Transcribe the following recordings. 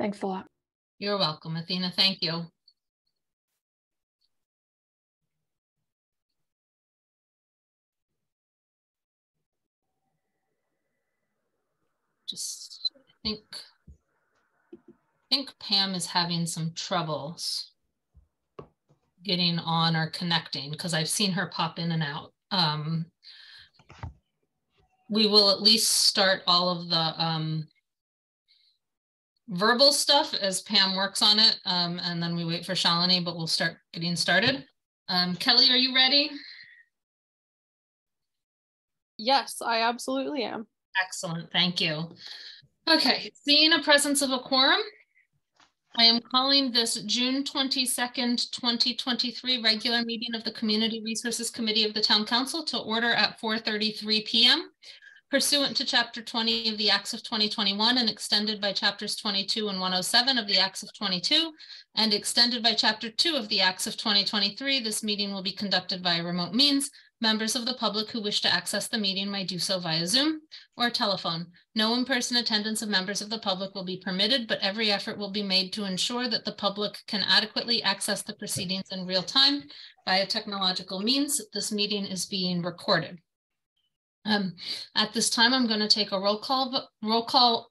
Thanks a lot. You're welcome, Athena. Thank you. Just, think, think Pam is having some troubles getting on or connecting because I've seen her pop in and out. Um, we will at least start all of the um, verbal stuff as Pam works on it, um, and then we wait for Shalini, but we'll start getting started. Um, Kelly, are you ready? Yes, I absolutely am. Excellent, thank you. Okay, seeing a presence of a quorum, I am calling this June 22nd, 2023 regular meeting of the Community Resources Committee of the Town Council to order at 4.33 p.m. Pursuant to Chapter 20 of the Acts of 2021 and extended by Chapters 22 and 107 of the Acts of 22 and extended by Chapter 2 of the Acts of 2023, this meeting will be conducted via remote means Members of the public who wish to access the meeting may do so via Zoom or telephone. No in-person attendance of members of the public will be permitted, but every effort will be made to ensure that the public can adequately access the proceedings in real time via technological means. This meeting is being recorded. Um, at this time, I'm going to take a roll call, roll call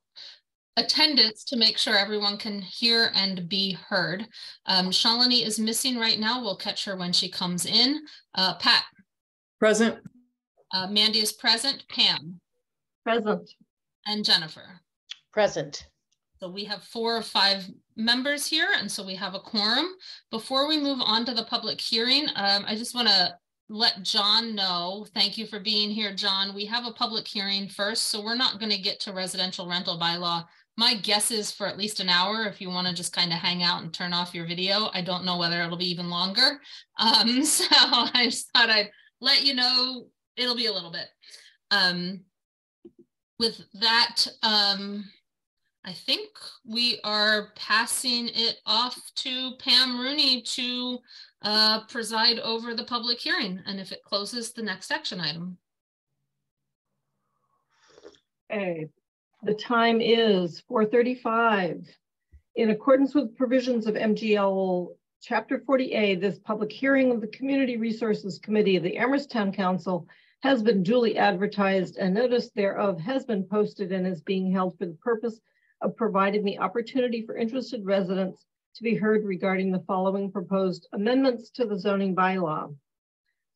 attendance to make sure everyone can hear and be heard. Um, Shalini is missing right now. We'll catch her when she comes in. Uh, Pat. Present. Uh, Mandy is present. Pam. Present. And Jennifer. Present. So we have four or five members here, and so we have a quorum. Before we move on to the public hearing, um, I just want to let John know. Thank you for being here, John. We have a public hearing first, so we're not going to get to residential rental bylaw. My guess is for at least an hour if you want to just kind of hang out and turn off your video. I don't know whether it'll be even longer. Um, so I just thought I'd let you know it'll be a little bit. Um, with that, um, I think we are passing it off to Pam Rooney to uh, preside over the public hearing. And if it closes, the next action item. Okay, the time is 4.35. In accordance with provisions of MGL Chapter 40A, this public hearing of the Community Resources Committee of the Amherst Town Council has been duly advertised and notice thereof has been posted and is being held for the purpose of providing the opportunity for interested residents to be heard regarding the following proposed amendments to the zoning bylaw.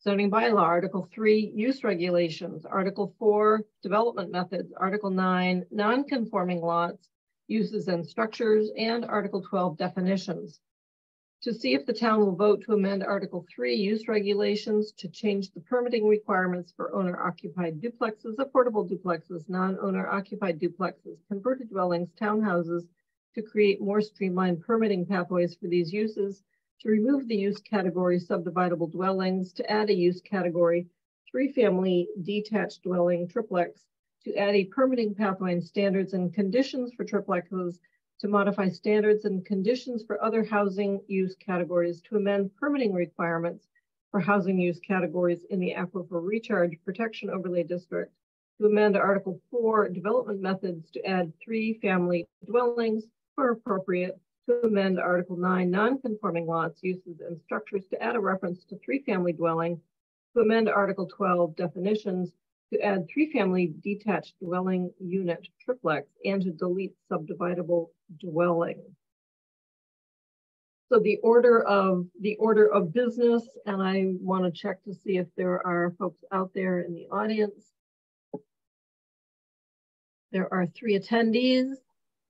Zoning bylaw, Article 3, use regulations, Article 4, development methods, Article 9, non-conforming lots, uses and structures, and Article 12, definitions to see if the town will vote to amend Article 3 use regulations to change the permitting requirements for owner occupied duplexes, affordable duplexes, non-owner occupied duplexes, converted dwellings, townhouses to create more streamlined permitting pathways for these uses, to remove the use category subdividable dwellings, to add a use category three family detached dwelling triplex, to add a permitting pathway and standards and conditions for triplexes to modify standards and conditions for other housing use categories, to amend permitting requirements for housing use categories in the Aquifer Recharge Protection Overlay District, to amend Article 4 development methods to add three family dwellings where appropriate, to amend Article 9 non-conforming lots, uses, and structures to add a reference to three family dwelling, to amend Article 12 definitions to add three-family detached dwelling unit triplex and to delete subdividable dwelling. So the order of the order of business, and I want to check to see if there are folks out there in the audience. There are three attendees,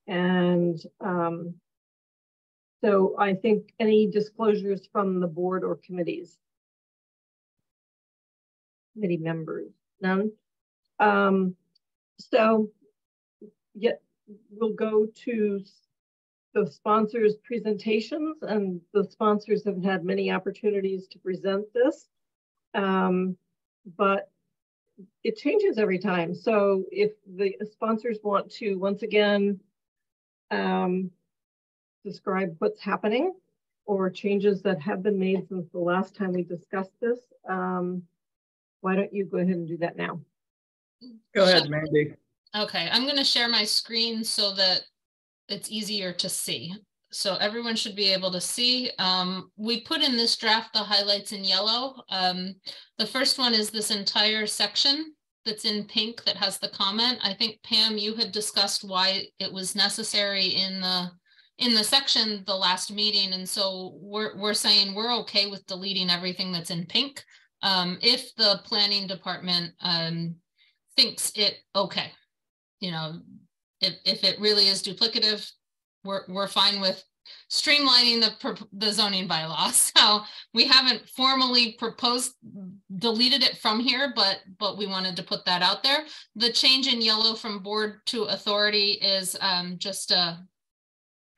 and um, so I think any disclosures from the board or committees, committee members none. Um, so yeah, we'll go to the sponsors' presentations, and the sponsors have had many opportunities to present this, um, but it changes every time. So if the sponsors want to, once again, um, describe what's happening or changes that have been made since the last time we discussed this, um, why don't you go ahead and do that now? Go ahead, Mandy. Okay, I'm going to share my screen so that it's easier to see. So everyone should be able to see. Um, we put in this draft the highlights in yellow. Um, the first one is this entire section that's in pink that has the comment. I think Pam, you had discussed why it was necessary in the in the section the last meeting, and so we're we're saying we're okay with deleting everything that's in pink um, if the planning department um, thinks it okay. You know, if if it really is duplicative, we're we're fine with streamlining the the zoning bylaw. So we haven't formally proposed deleted it from here, but but we wanted to put that out there. The change in yellow from board to authority is um, just a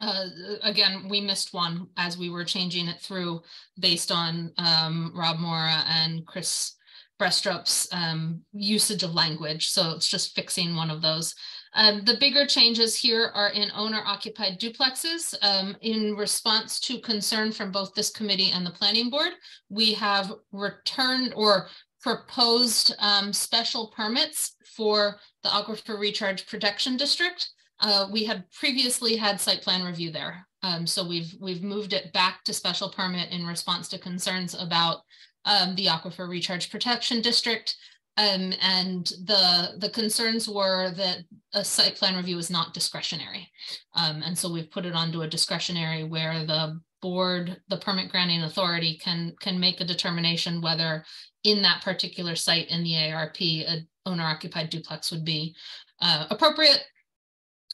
uh, again, we missed one as we were changing it through based on um, Rob Mora and Chris Brestrup's um, usage of language. So it's just fixing one of those. Um, the bigger changes here are in owner occupied duplexes. Um, in response to concern from both this committee and the planning board, we have returned or proposed um, special permits for the Aquifer Recharge Protection District. Uh, we had previously had site plan review there. Um, so we've we've moved it back to special permit in response to concerns about um, the Aquifer Recharge Protection District. Um, and the the concerns were that a site plan review is not discretionary. Um, and so we've put it onto a discretionary where the board, the permit granting authority can can make a determination whether in that particular site in the ARP, a owner occupied duplex would be uh, appropriate.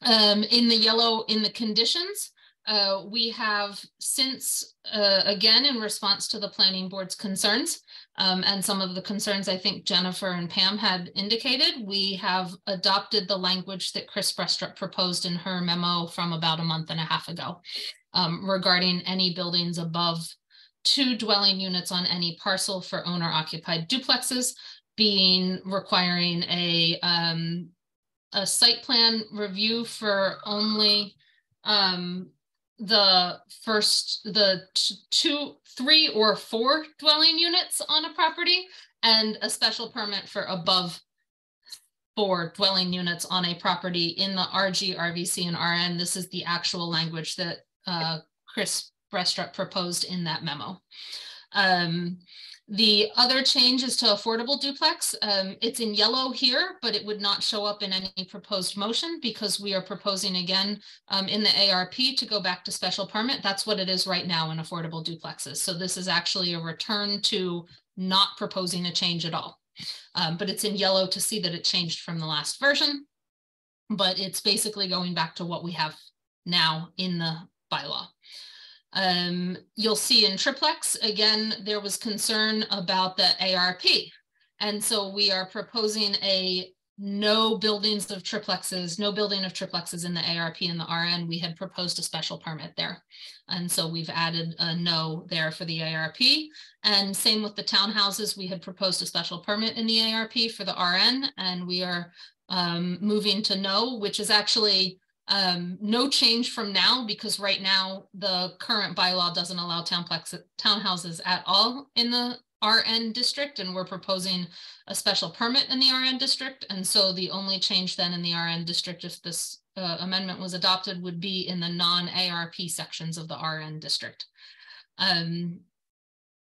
Um, in the yellow, in the conditions, uh, we have since, uh, again, in response to the planning board's concerns, um, and some of the concerns I think Jennifer and Pam had indicated, we have adopted the language that Chris Brestrup proposed in her memo from about a month and a half ago um, regarding any buildings above two dwelling units on any parcel for owner occupied duplexes being requiring a um, a site plan review for only um, the first, the two, three or four dwelling units on a property and a special permit for above four dwelling units on a property in the RG, RVC, and RN. This is the actual language that uh, Chris Brestrup proposed in that memo. Um, the other change is to affordable duplex. Um, it's in yellow here, but it would not show up in any proposed motion because we are proposing again um, in the ARP to go back to special permit. That's what it is right now in affordable duplexes. So this is actually a return to not proposing a change at all. Um, but it's in yellow to see that it changed from the last version. But it's basically going back to what we have now in the bylaw. Um, you'll see in triplex, again, there was concern about the ARP. And so we are proposing a no buildings of triplexes, no building of triplexes in the ARP and the RN. We had proposed a special permit there. And so we've added a no there for the ARP. And same with the townhouses, we had proposed a special permit in the ARP for the RN, and we are um, moving to no, which is actually um, no change from now because right now the current bylaw doesn't allow townplex townhouses at all in the RN district and we're proposing a special permit in the RN district. And so the only change then in the RN district if this uh, amendment was adopted would be in the non-ARP sections of the RN district. Um,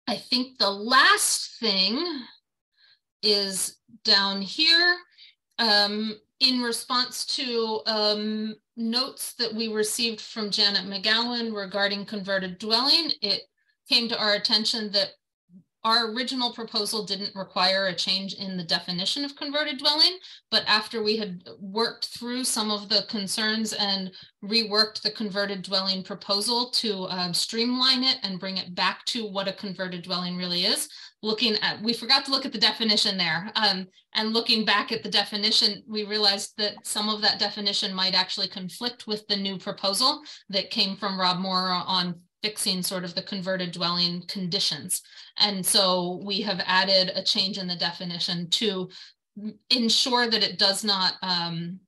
I think the last thing is down here. Um, in response to um, notes that we received from Janet McGowan regarding converted dwelling, it came to our attention that our original proposal didn't require a change in the definition of converted dwelling, but after we had worked through some of the concerns and reworked the converted dwelling proposal to um, streamline it and bring it back to what a converted dwelling really is, looking at, we forgot to look at the definition there. Um, and looking back at the definition, we realized that some of that definition might actually conflict with the new proposal that came from Rob Mora on fixing sort of the converted dwelling conditions. And so we have added a change in the definition to ensure that it does not, um,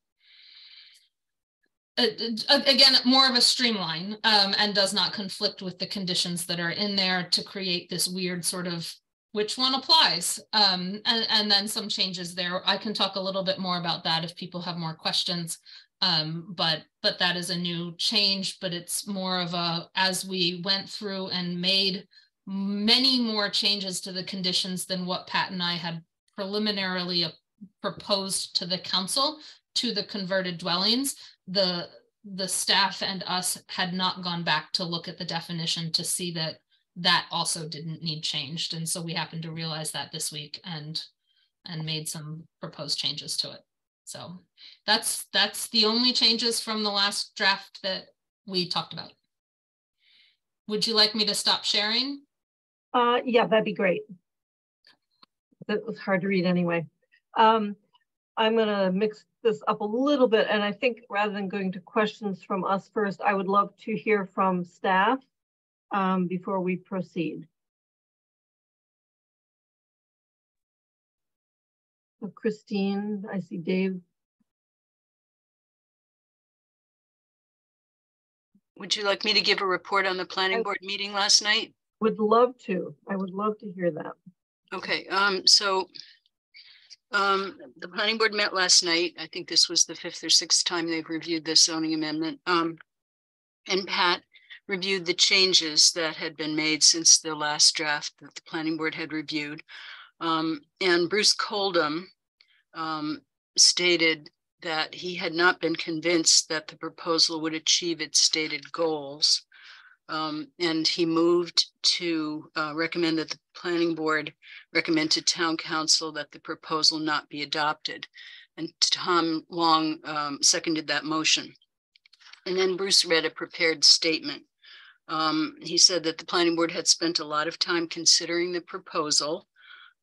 again, more of a streamline um, and does not conflict with the conditions that are in there to create this weird sort of which one applies um, and, and then some changes there. I can talk a little bit more about that if people have more questions Um, but but that is a new change, but it's more of a as we went through and made many more changes to the conditions than what Pat and I had preliminarily proposed to the council to the converted dwellings. The the staff and us had not gone back to look at the definition to see that that also didn't need changed. And so we happened to realize that this week and and made some proposed changes to it. So that's that's the only changes from the last draft that we talked about. Would you like me to stop sharing? Uh, yeah, that'd be great. That was hard to read anyway. Um, I'm gonna mix this up a little bit, and I think rather than going to questions from us first, I would love to hear from staff um, before we proceed. So Christine, I see Dave. Would you like me to give a report on the planning board meeting last night? Would love to. I would love to hear that. Okay, um, so um, the planning board met last night. I think this was the fifth or sixth time they've reviewed this zoning amendment. Um, and Pat reviewed the changes that had been made since the last draft that the planning board had reviewed. Um, and Bruce Coldham um, stated that he had not been convinced that the proposal would achieve its stated goals. Um, and he moved to uh, recommend that the planning board recommend to town council that the proposal not be adopted. And Tom Long um, seconded that motion. And then Bruce read a prepared statement. Um, he said that the planning board had spent a lot of time considering the proposal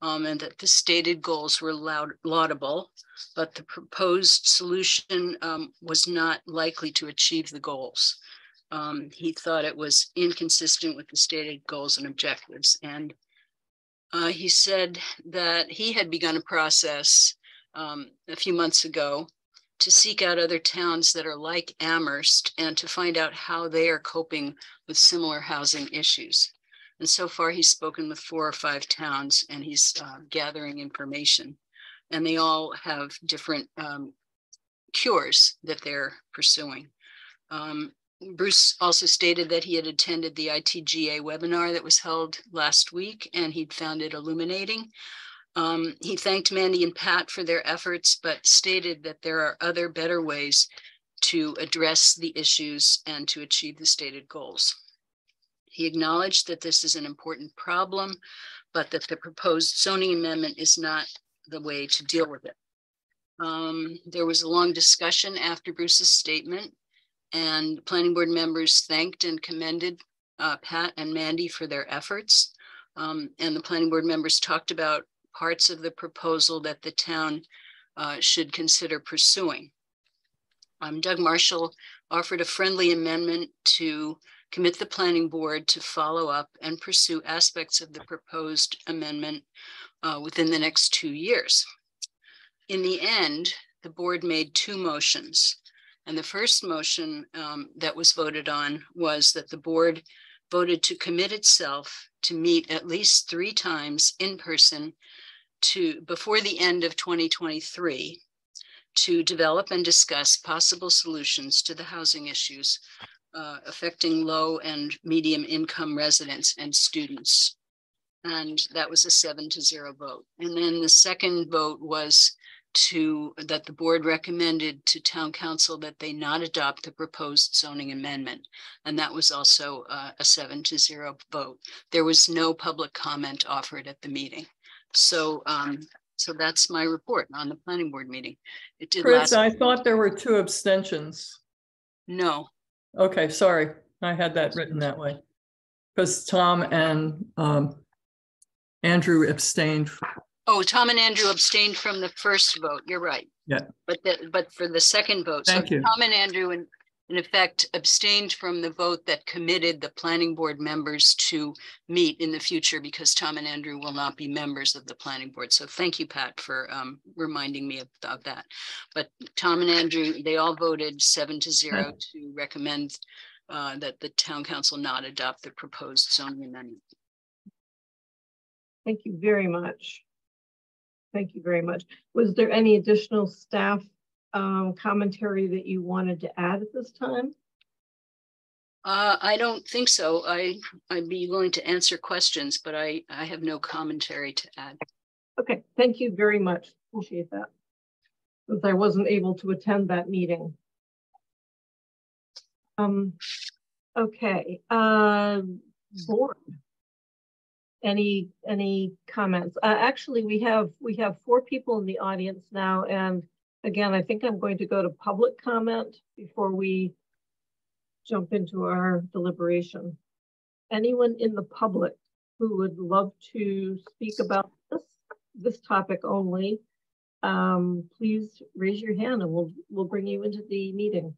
um, and that the stated goals were laudable, but the proposed solution um, was not likely to achieve the goals. Um, he thought it was inconsistent with the stated goals and objectives. And uh, he said that he had begun a process um, a few months ago to seek out other towns that are like Amherst and to find out how they are coping with similar housing issues. And so far, he's spoken with four or five towns and he's uh, gathering information. And they all have different um, cures that they're pursuing. Um, Bruce also stated that he had attended the ITGA webinar that was held last week and he'd found it illuminating. Um, he thanked Mandy and Pat for their efforts, but stated that there are other better ways to address the issues and to achieve the stated goals. He acknowledged that this is an important problem, but that the proposed zoning amendment is not the way to deal with it. Um, there was a long discussion after Bruce's statement and planning board members thanked and commended uh, Pat and Mandy for their efforts. Um, and the planning board members talked about parts of the proposal that the town uh, should consider pursuing. Um, Doug Marshall offered a friendly amendment to commit the planning board to follow up and pursue aspects of the proposed amendment uh, within the next two years. In the end, the board made two motions. And the first motion um, that was voted on was that the board voted to commit itself to meet at least three times in person to before the end of 2023 to develop and discuss possible solutions to the housing issues uh, affecting low and medium income residents and students. And that was a seven to zero vote. And then the second vote was to that the board recommended to town council that they not adopt the proposed zoning amendment. And that was also uh, a seven to zero vote. There was no public comment offered at the meeting. So um, so that's my report on the planning board meeting. It did Chris, I thought there were two abstentions. No. Okay, sorry. I had that written that way. Because Tom and um, Andrew abstained Oh, Tom and Andrew abstained from the first vote. You're right. Yeah. But the, but for the second vote, Thank so you. Tom and Andrew in, in effect abstained from the vote that committed the planning board members to meet in the future because Tom and Andrew will not be members of the planning board. So thank you, Pat, for um, reminding me of, of that. But Tom and Andrew, they all voted seven to zero to recommend uh, that the town council not adopt the proposed zoning amendment. Thank you very much. Thank you very much. Was there any additional staff um, commentary that you wanted to add at this time? Uh, I don't think so. I, I'd be willing to answer questions, but I, I have no commentary to add. Okay, thank you very much. Appreciate that. Since I wasn't able to attend that meeting. Um, okay, uh, board. Any, any comments? Uh, actually, we have, we have four people in the audience now. And again, I think I'm going to go to public comment before we jump into our deliberation. Anyone in the public who would love to speak about this, this topic only, um, please raise your hand and we'll, we'll bring you into the meeting.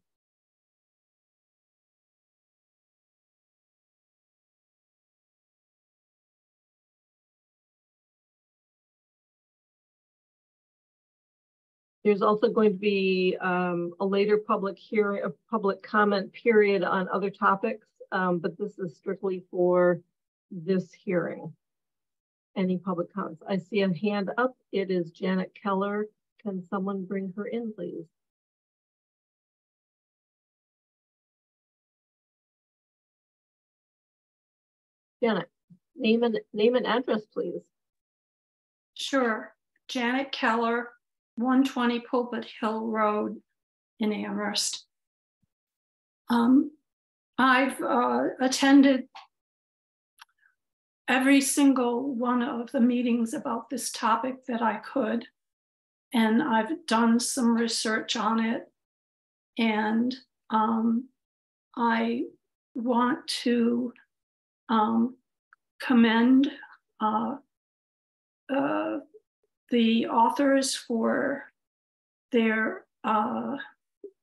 There's also going to be um, a later public hearing, a public comment period on other topics, um, but this is strictly for this hearing. Any public comments? I see a hand up. It is Janet Keller. Can someone bring her in, please? Janet, name and name and address, please. Sure. Janet Keller, 120 Pulpit Hill Road in Amherst. Um, I've uh, attended every single one of the meetings about this topic that I could, and I've done some research on it. And um, I want to um, commend uh, uh, the authors for their uh,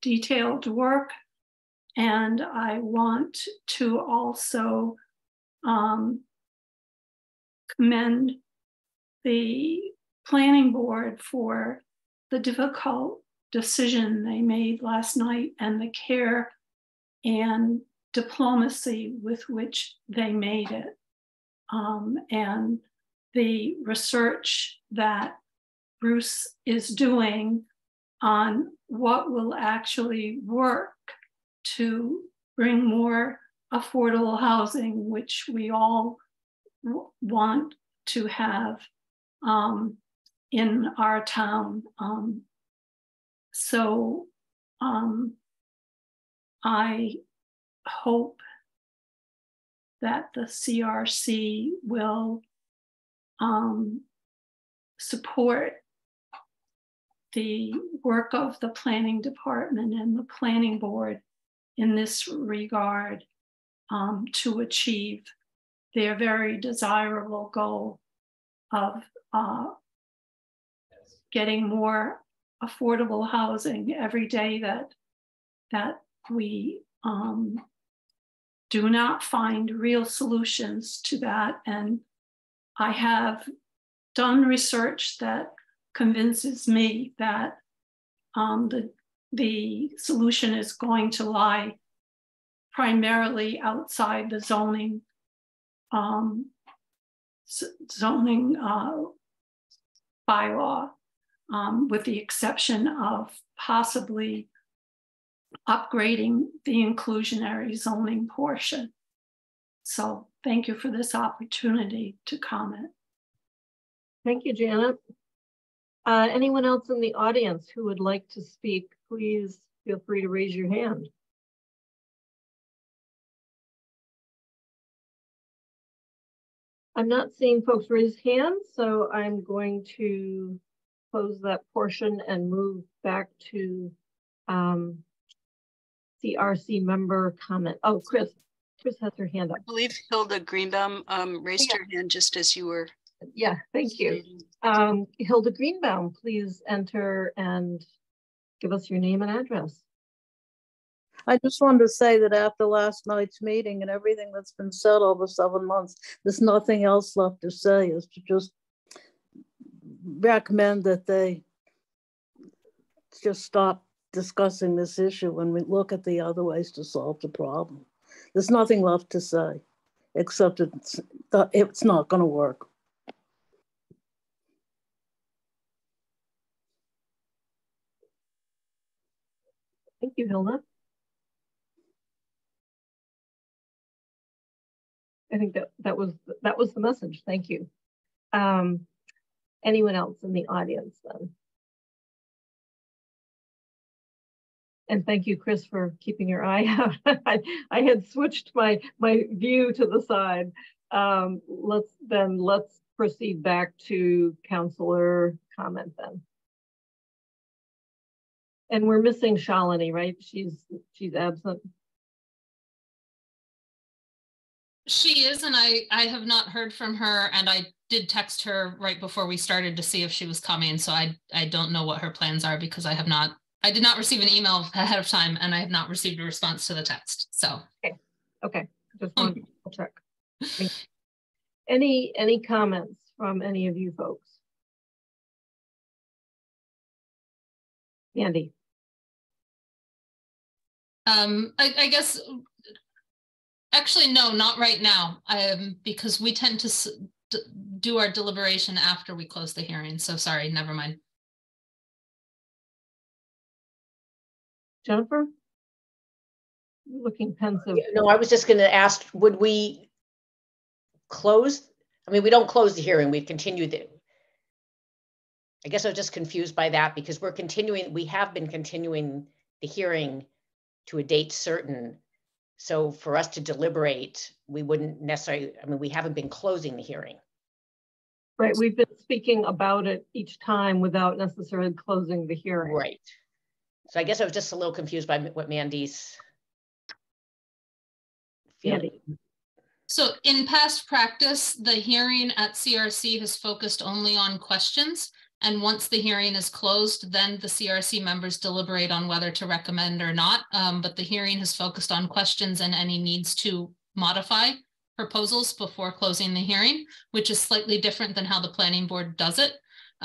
detailed work. And I want to also um, commend the planning board for the difficult decision they made last night and the care and diplomacy with which they made it. Um, and the research that Bruce is doing on what will actually work to bring more affordable housing, which we all want to have um, in our town. Um, so um, I hope that the CRC will um, support the work of the planning department and the planning board in this regard um, to achieve their very desirable goal of uh, getting more affordable housing every day that that we um, do not find real solutions to that and I have done research that convinces me that um, the, the solution is going to lie primarily outside the zoning um, zoning uh, bylaw, um, with the exception of possibly upgrading the inclusionary zoning portion. So thank you for this opportunity to comment. Thank you, Janet. Uh, anyone else in the audience who would like to speak, please feel free to raise your hand. I'm not seeing folks raise hands, so I'm going to close that portion and move back to um, CRC member comment. Oh, Chris, Chris has her hand up. I believe Hilda Greenbaum um, raised yeah. her hand just as you were. Yeah, thank you. Um, Hilda Greenbaum, please enter and give us your name and address. I just wanted to say that after last night's meeting and everything that's been said over seven months, there's nothing else left to say is to just recommend that they just stop discussing this issue and we look at the other ways to solve the problem. There's nothing left to say, except it's, it's not going to work. Thank you, Hilda. I think that that was that was the message. Thank you. Um, anyone else in the audience then? And thank you, Chris, for keeping your eye out. I, I had switched my my view to the side. Um, let's then let's proceed back to counselor comment then. And we're missing Shalini, right? She's she's absent. She is, and I I have not heard from her, and I did text her right before we started to see if she was coming. So I I don't know what her plans are because I have not I did not receive an email ahead of time, and I have not received a response to the text. So okay, okay, just want to check. Any any comments from any of you folks? Andy. Um, I, I guess, actually, no, not right now, um, because we tend to do our deliberation after we close the hearing. So sorry, never mind. Jennifer? You're looking pensive. No, I was just going to ask, would we close? I mean, we don't close the hearing, we've continued it. I guess I was just confused by that because we're continuing, we have been continuing the hearing to a date certain. So for us to deliberate, we wouldn't necessarily, I mean, we haven't been closing the hearing. Right, we've been speaking about it each time without necessarily closing the hearing. Right. So I guess I was just a little confused by what Mandy's. Mandy. So in past practice, the hearing at CRC has focused only on questions. And once the hearing is closed, then the CRC members deliberate on whether to recommend or not. Um, but the hearing has focused on questions and any needs to modify proposals before closing the hearing, which is slightly different than how the planning board does it.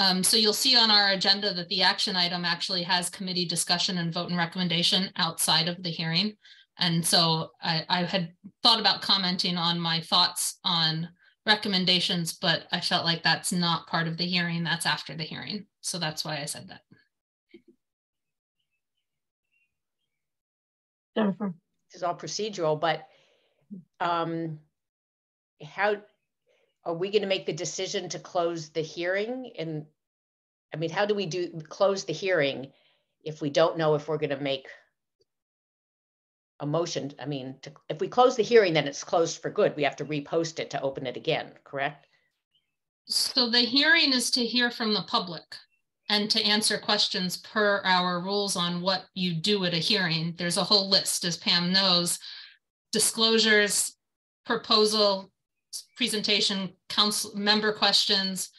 Um, so you'll see on our agenda that the action item actually has committee discussion and vote and recommendation outside of the hearing. And so I, I had thought about commenting on my thoughts on recommendations, but I felt like that's not part of the hearing, that's after the hearing. So that's why I said that. Jennifer. This is all procedural, but um, how are we going to make the decision to close the hearing? And I mean, how do we do close the hearing if we don't know if we're going to make a motion? I mean, to, if we close the hearing, then it's closed for good. We have to repost it to open it again, correct? So the hearing is to hear from the public and to answer questions per our rules on what you do at a hearing. There's a whole list, as Pam knows, disclosures, proposal, presentation, council member questions,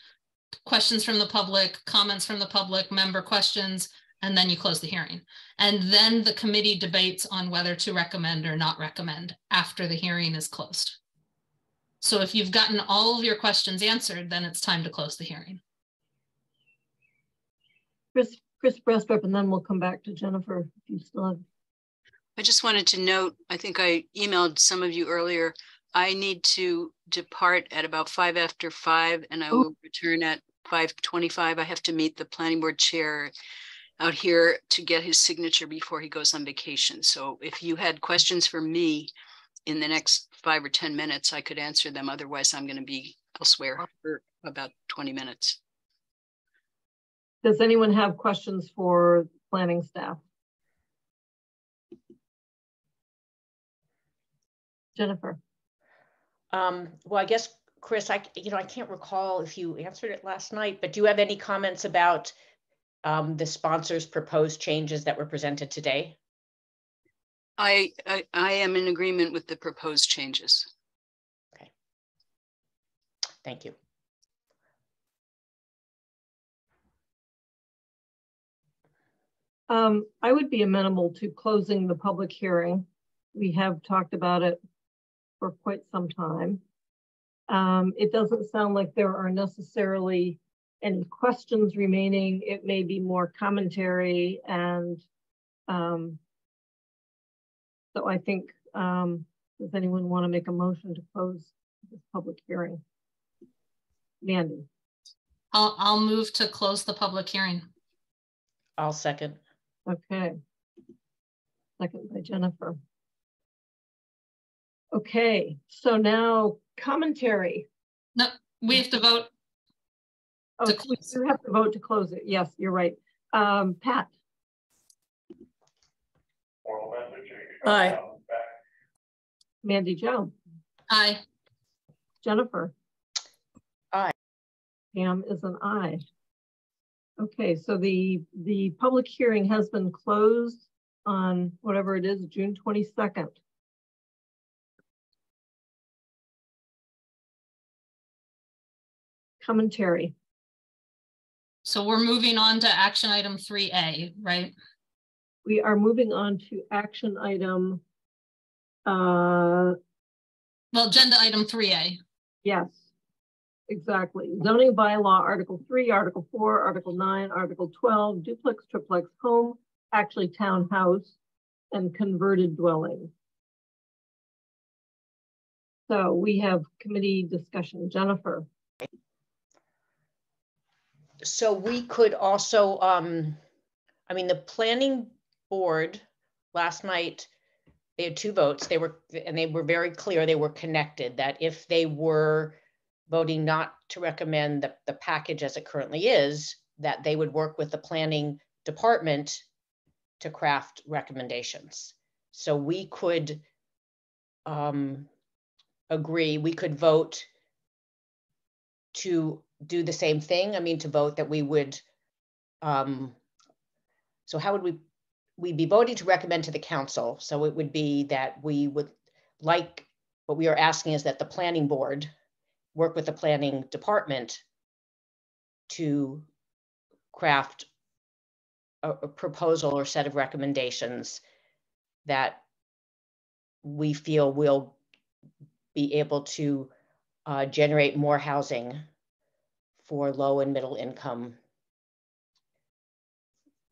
questions from the public, comments from the public, member questions, and then you close the hearing. And then the committee debates on whether to recommend or not recommend after the hearing is closed. So if you've gotten all of your questions answered, then it's time to close the hearing. Chris, Chris Brestrup, and then we'll come back to Jennifer if you still have. I just wanted to note, I think I emailed some of you earlier, I need to depart at about five after five and I will return at five twenty-five. I have to meet the planning board chair out here to get his signature before he goes on vacation. So if you had questions for me in the next five or 10 minutes, I could answer them. Otherwise, I'm going to be elsewhere for about 20 minutes. Does anyone have questions for planning staff? Jennifer. Um, well, I guess, Chris, I, you know, I can't recall if you answered it last night, but do you have any comments about um, the sponsors' proposed changes that were presented today? I, I, I am in agreement with the proposed changes. Okay. Thank you. Um, I would be amenable to closing the public hearing. We have talked about it for quite some time. Um, it doesn't sound like there are necessarily any questions remaining. It may be more commentary and um, so I think, um, does anyone want to make a motion to close this public hearing? Mandy, I'll, I'll move to close the public hearing. I'll second. okay. Second by Jennifer. Okay, so now commentary. No, we have to vote. Oh, To we close. do have to vote to close it. Yes, you're right. Um, Pat, Aye. Mandy Jo, Aye. Jennifer. Aye. Pam is an aye. Okay, so the, the public hearing has been closed on whatever it is, June twenty-second. Commentary. So we're moving on to action item three A, right? We are moving on to action item. Uh, Well, agenda item three A. yes. Exactly. Zoning bylaw, Article three, Article four, Article nine, Article twelve, duplex, triplex home, actually townhouse, and converted dwelling. So we have committee discussion. Jennifer, So we could also, um, I mean, the planning board last night, they had two votes. They were, and they were very clear, they were connected, that if they were voting not to recommend the, the package as it currently is, that they would work with the planning department to craft recommendations. So we could um, agree, we could vote to do the same thing? I mean, to vote that we would, um, so how would we, we'd be voting to recommend to the council. So it would be that we would like, what we are asking is that the planning board work with the planning department to craft a, a proposal or set of recommendations that we feel will be able to uh, generate more housing for low and middle income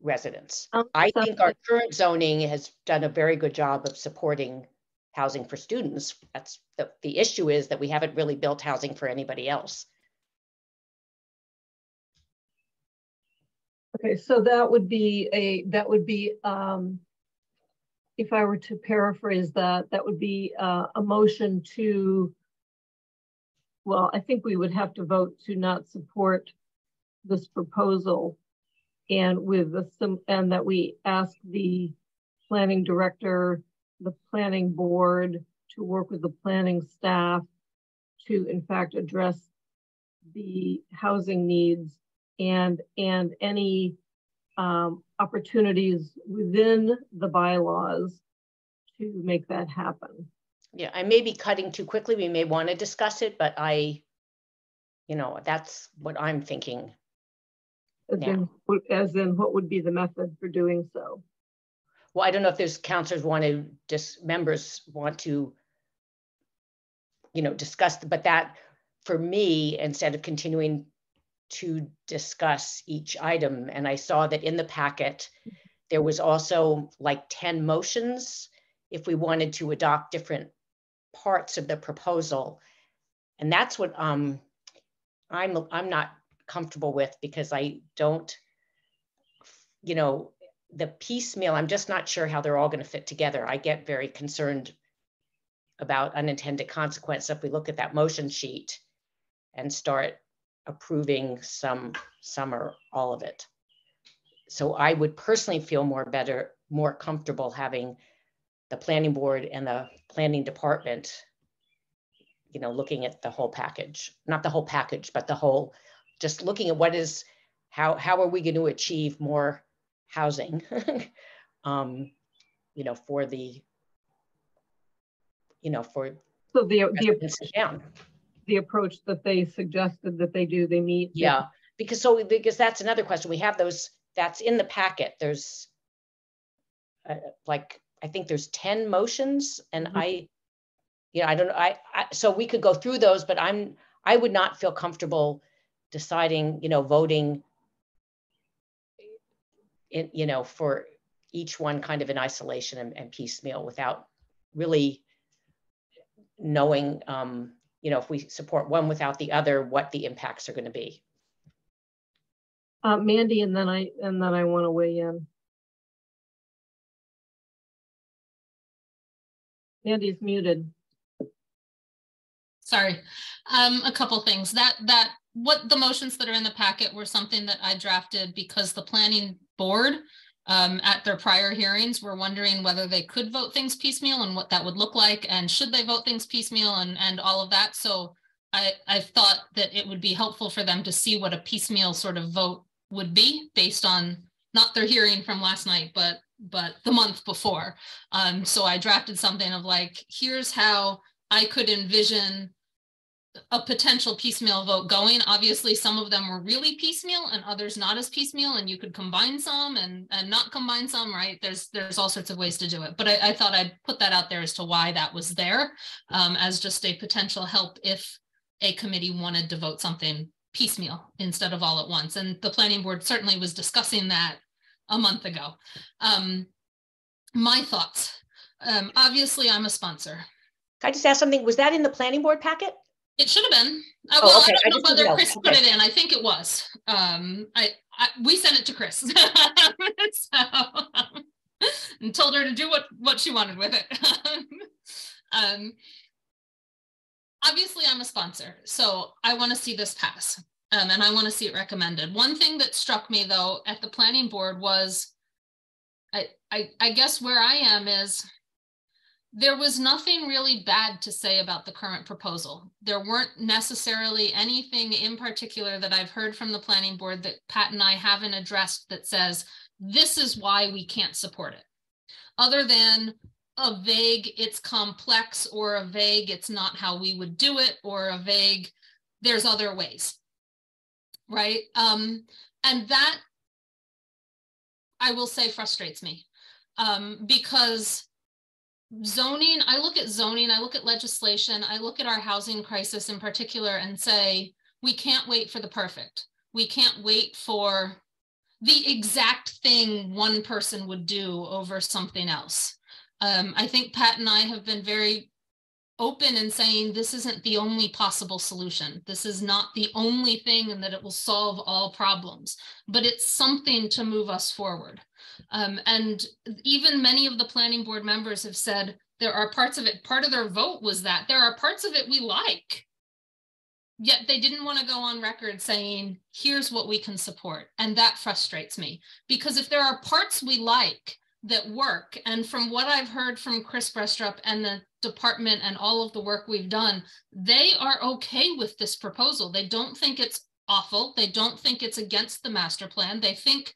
residents. Um, I so- think our current zoning has done a very good job of supporting housing for students. That's the, the issue is that we haven't really built housing for anybody else. okay, so that would be a, that would be, um, if I were to paraphrase that, that would be uh, a motion to, well, I think we would have to vote to not support this proposal. And with the, and that we ask the planning director, the planning board to work with the planning staff to in fact address the housing needs and, and any um, opportunities within the bylaws to make that happen. Yeah, I may be cutting too quickly. We may want to discuss it, but I, you know, that's what I'm thinking. As Yeah. in, as in what would be the method for doing so? Well, I don't know if there's counselors want to, just members want to, you know, discuss, but that, for me, instead of continuing to discuss each item, and I saw that in the packet, mm-hmm. there was also like 10 motions if we wanted to adopt different parts of the proposal. And that's what um, I'm, I'm not comfortable with because I don't, you know, the piecemeal, I'm just not sure how they're all going to fit together. I get very concerned about unintended consequence if we look at that motion sheet and start approving some, some or all of it. So I would personally feel more better, more comfortable having the planning board and the planning department, you know, looking at the whole package, not the whole package, but the whole, just looking at what is, how, how are we going to achieve more housing, um, you know, for the, you know, for So the, the, in the approach that they suggested that they do, they meet. Yeah, because so, because that's another question. We have those, that's in the packet. There's uh, like, I think there's 10 motions and Mhm. I, you know, I don't know, I, I, so we could go through those, but I'm, I would not feel comfortable deciding, you know, voting in, you know, for each one kind of in isolation and, and piecemeal without really knowing, um, you know, if we support one without the other, what the impacts are going to be. Uh, Mandy, and then I, and then I want to weigh in. Andy's muted. Sorry. Um, a couple things that, that, what the motions that are in the packet were something that I drafted because the planning board um, at their prior hearings were wondering whether they could vote things piecemeal and what that would look like and should they vote things piecemeal and, and all of that. So I, I thought that it would be helpful for them to see what a piecemeal sort of vote would be based on not their hearing from last night, but but the month before. Um, so I drafted something of like, here's how I could envision a potential piecemeal vote going. Obviously, some of them were really piecemeal and others not as piecemeal, and you could combine some and, and not combine some, right? There's there's all sorts of ways to do it. But I, I thought I'd put that out there as to why that was there um, as just a potential help if a committee wanted to vote something piecemeal instead of all at once. And the planning board certainly was discussing that a month ago. Um, my thoughts. Um, obviously, I'm a sponsor. Can I just ask something? Was that in the planning board packet? It should have been. Uh, Oh, well, okay. I I don't know didn't whether know. Chris put it in. I think it was. Um, I, I we sent it to Chris, so, um, and told her to do what what she wanted with it. um, obviously, I'm a sponsor, so I want to see this pass, um, and I want to see it recommended. One thing that struck me though at the planning board was, I I, I guess where I am is there was nothing really bad to say about the current proposal. There weren't necessarily anything in particular that I've heard from the planning board that Pat and I haven't addressed that says, this is why we can't support it. Other than a vague, it's complex, or a vague, it's not how we would do it, or a vague, there's other ways. Right? Um, and that, I will say, frustrates me um, because zoning, I look at zoning, I look at legislation, I look at our housing crisis in particular and say, we can't wait for the perfect. We can't wait for the exact thing one person would do over something else. Um, I think Pat and I have been very open and saying this isn't the only possible solution. This is not the only thing and that it will solve all problems, but it's something to move us forward. Um, and even many of the planning board members have said there are parts of it, part of their vote was that there are parts of it we like. Yet they didn't want to go on record saying, here's what we can support. And that frustrates me because if there are parts we like that work, and from what I've heard from Chris Brestrup and the department and all of the work we've done, they are okay with this proposal. They don't think it's awful. They don't think it's against the master plan. They think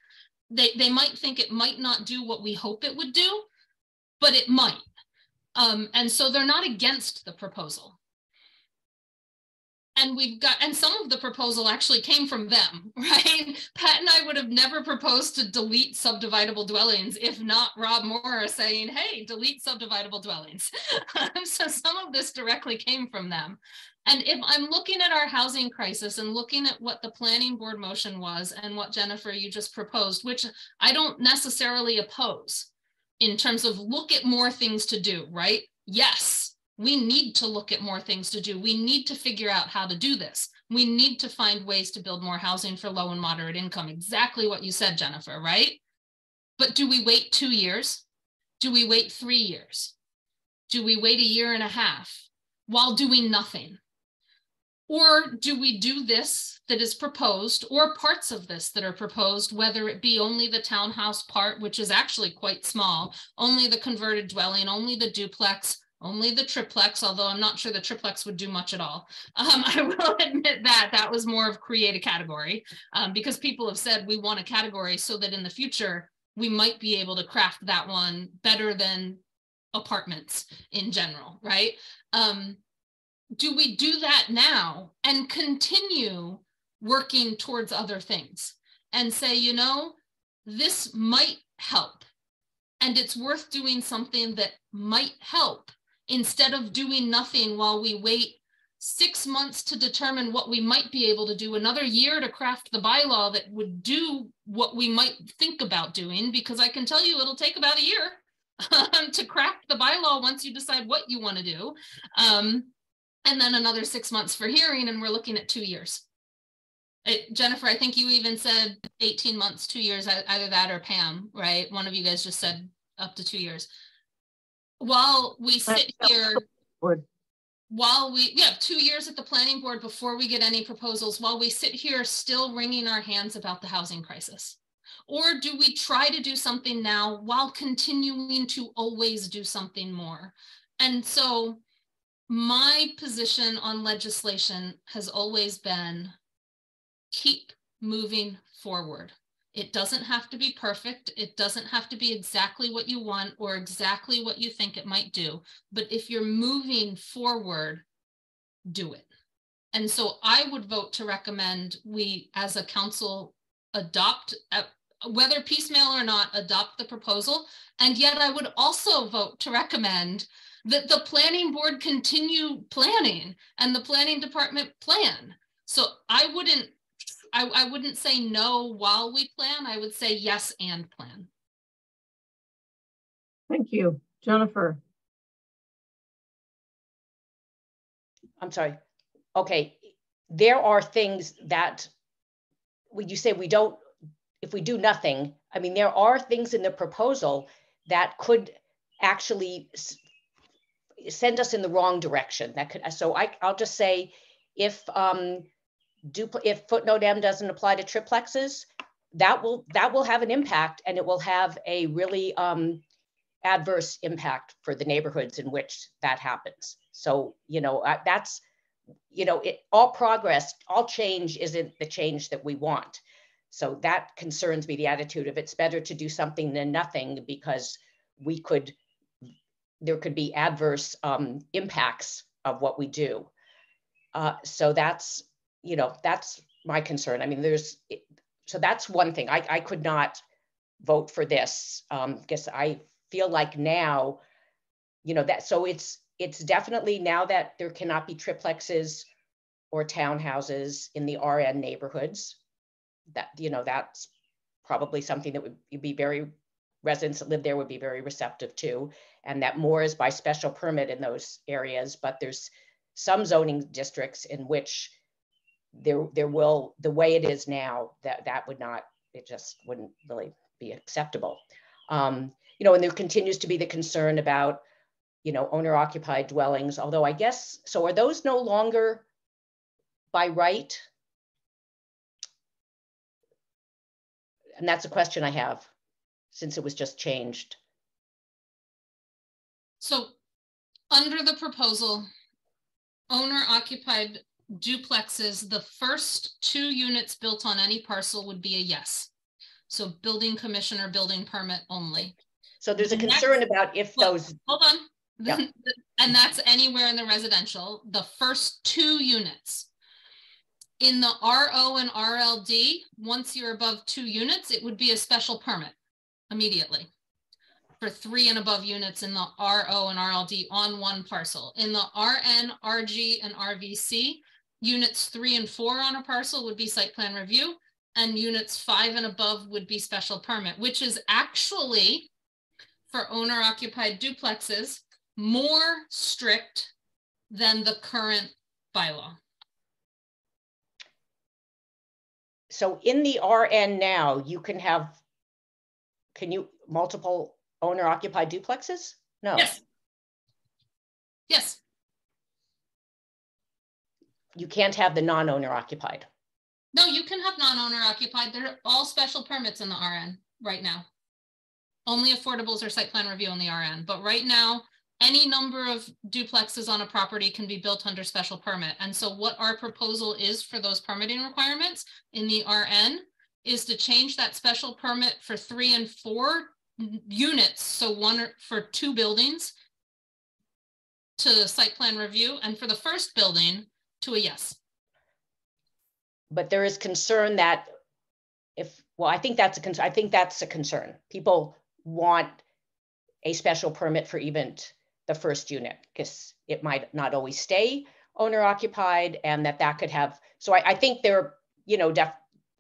they, they might think it might not do what we hope it would do, but it might. Um, and so they're not against the proposal. And we've got, and some of the proposal actually came from them, right? Pat and I would have never proposed to delete subdividable dwellings if not Rob Mora saying, hey, delete subdividable dwellings. so some of this directly came from them. And if I'm looking at our housing crisis and looking at what the planning board motion was and what Jennifer, you just proposed, which I don't necessarily oppose in terms of look at more things to do, right? Yes, we need to look at more things to do. We need to figure out how to do this. We need to find ways to build more housing for low and moderate income. Exactly what you said, Jennifer, right? But do we wait two years? Do we wait three years? Do we wait a year and a half while doing nothing? Or do we do this that is proposed or parts of this that are proposed, whether it be only the townhouse part, which is actually quite small, only the converted dwelling, only the duplex, only the triplex, although I'm not sure the triplex would do much at all. Um, I will admit that that was more of create a category um, because people have said we want a category so that in the future we might be able to craft that one better than apartments in general, right? Um, do we do that now and continue working towards other things and say, you know, this might help and it's worth doing something that might help instead of doing nothing while we wait six months to determine what we might be able to do, another year to craft the bylaw that would do what we might think about doing, because I can tell you it'll take about a year um, to craft the bylaw once you decide what you want to do. Um, and then another six months for hearing, and we're looking at two years. It- Jennifer, I think you even said 18 months, two years, either that or Pam, right? One of you guys just said up to two years. While we sit here, while we, yeah, two years at the planning board before we get any proposals, while we sit here still wringing our hands about the housing crisis? Or do we try to do something now while continuing to always do something more? And so my position on legislation has always been keep moving forward. It doesn't have to be perfect. It doesn't have to be exactly what you want or exactly what you think it might do. But if you're moving forward, do it. And so I would vote to recommend we, as a council, adopt, uh, whether piecemeal or not, adopt the proposal. And yet I would also vote to recommend that the planning board continue planning and the planning department plan. So I wouldn't I, I wouldn't say no while we plan. I would say yes and plan. Thank you. Jennifer? I'm sorry. Okay, there are things that would you say we don't, if we do nothing, I mean, there are things in the proposal that could actually send us in the wrong direction. That could, so I, I'll just say, if um, dupl if footnote M doesn't apply to triplexes, that will that will have an impact, and it will have a really um, adverse impact for the neighborhoods in which that happens. So you know uh, that's you know it all progress, all change isn't the change that we want. So that concerns me. The attitude of it's better to do something than nothing because we could there could be adverse um, impacts of what we do. Uh, so that's, you know, that's my concern. I mean, there's, so that's one thing. I, I could not vote for this um, because I feel like now, you know, that, so it's, it's definitely now that there cannot be triplexes or townhouses in the RN neighborhoods. That, you know, that's probably something that would be very residents that live there would be very receptive to, and that more is by special permit in those areas. But there's some zoning districts in which there there will the way it is now that that would not it just wouldn't really be acceptable. Um, you know, and there continues to be the concern about you know owner occupied dwellings. Although I guess so, are those no longer by right? And that's a question I have since it was just changed. So under the proposal, owner occupied duplexes, the first two units built on any parcel would be a yes. So building commissioner, building permit only. So there's a concern about if well, those. Hold on. Yeah. and that's anywhere in the residential, the first two units. In the RO and RLD, once you're above two units, it would be a special permit immediately for three and above units in the RO and RLD on one parcel. In the RN, RG, and RVC, units three and four on a parcel would be site plan review, and units five and above would be special permit, which is actually for owner occupied duplexes more strict than the current bylaw. So in the RN now, you can have can you multiple owner occupied duplexes? No. Yes. Yes. You can't have the non-owner occupied. No, you can have non-owner occupied. They're all special permits in the RN right now. Only affordables or site plan review on the RN. But right now, any number of duplexes on a property can be built under special permit. And so what our proposal is for those permitting requirements in the RN is to change that special permit for three and four units, so one for two buildings to site plan review, and for the first building to a yes. But there is concern that if, well, I think that's a concern. I think that's a concern. People want a special permit for even the first unit because it might not always stay owner occupied and that that could have, so I, I think there, are, you know, def,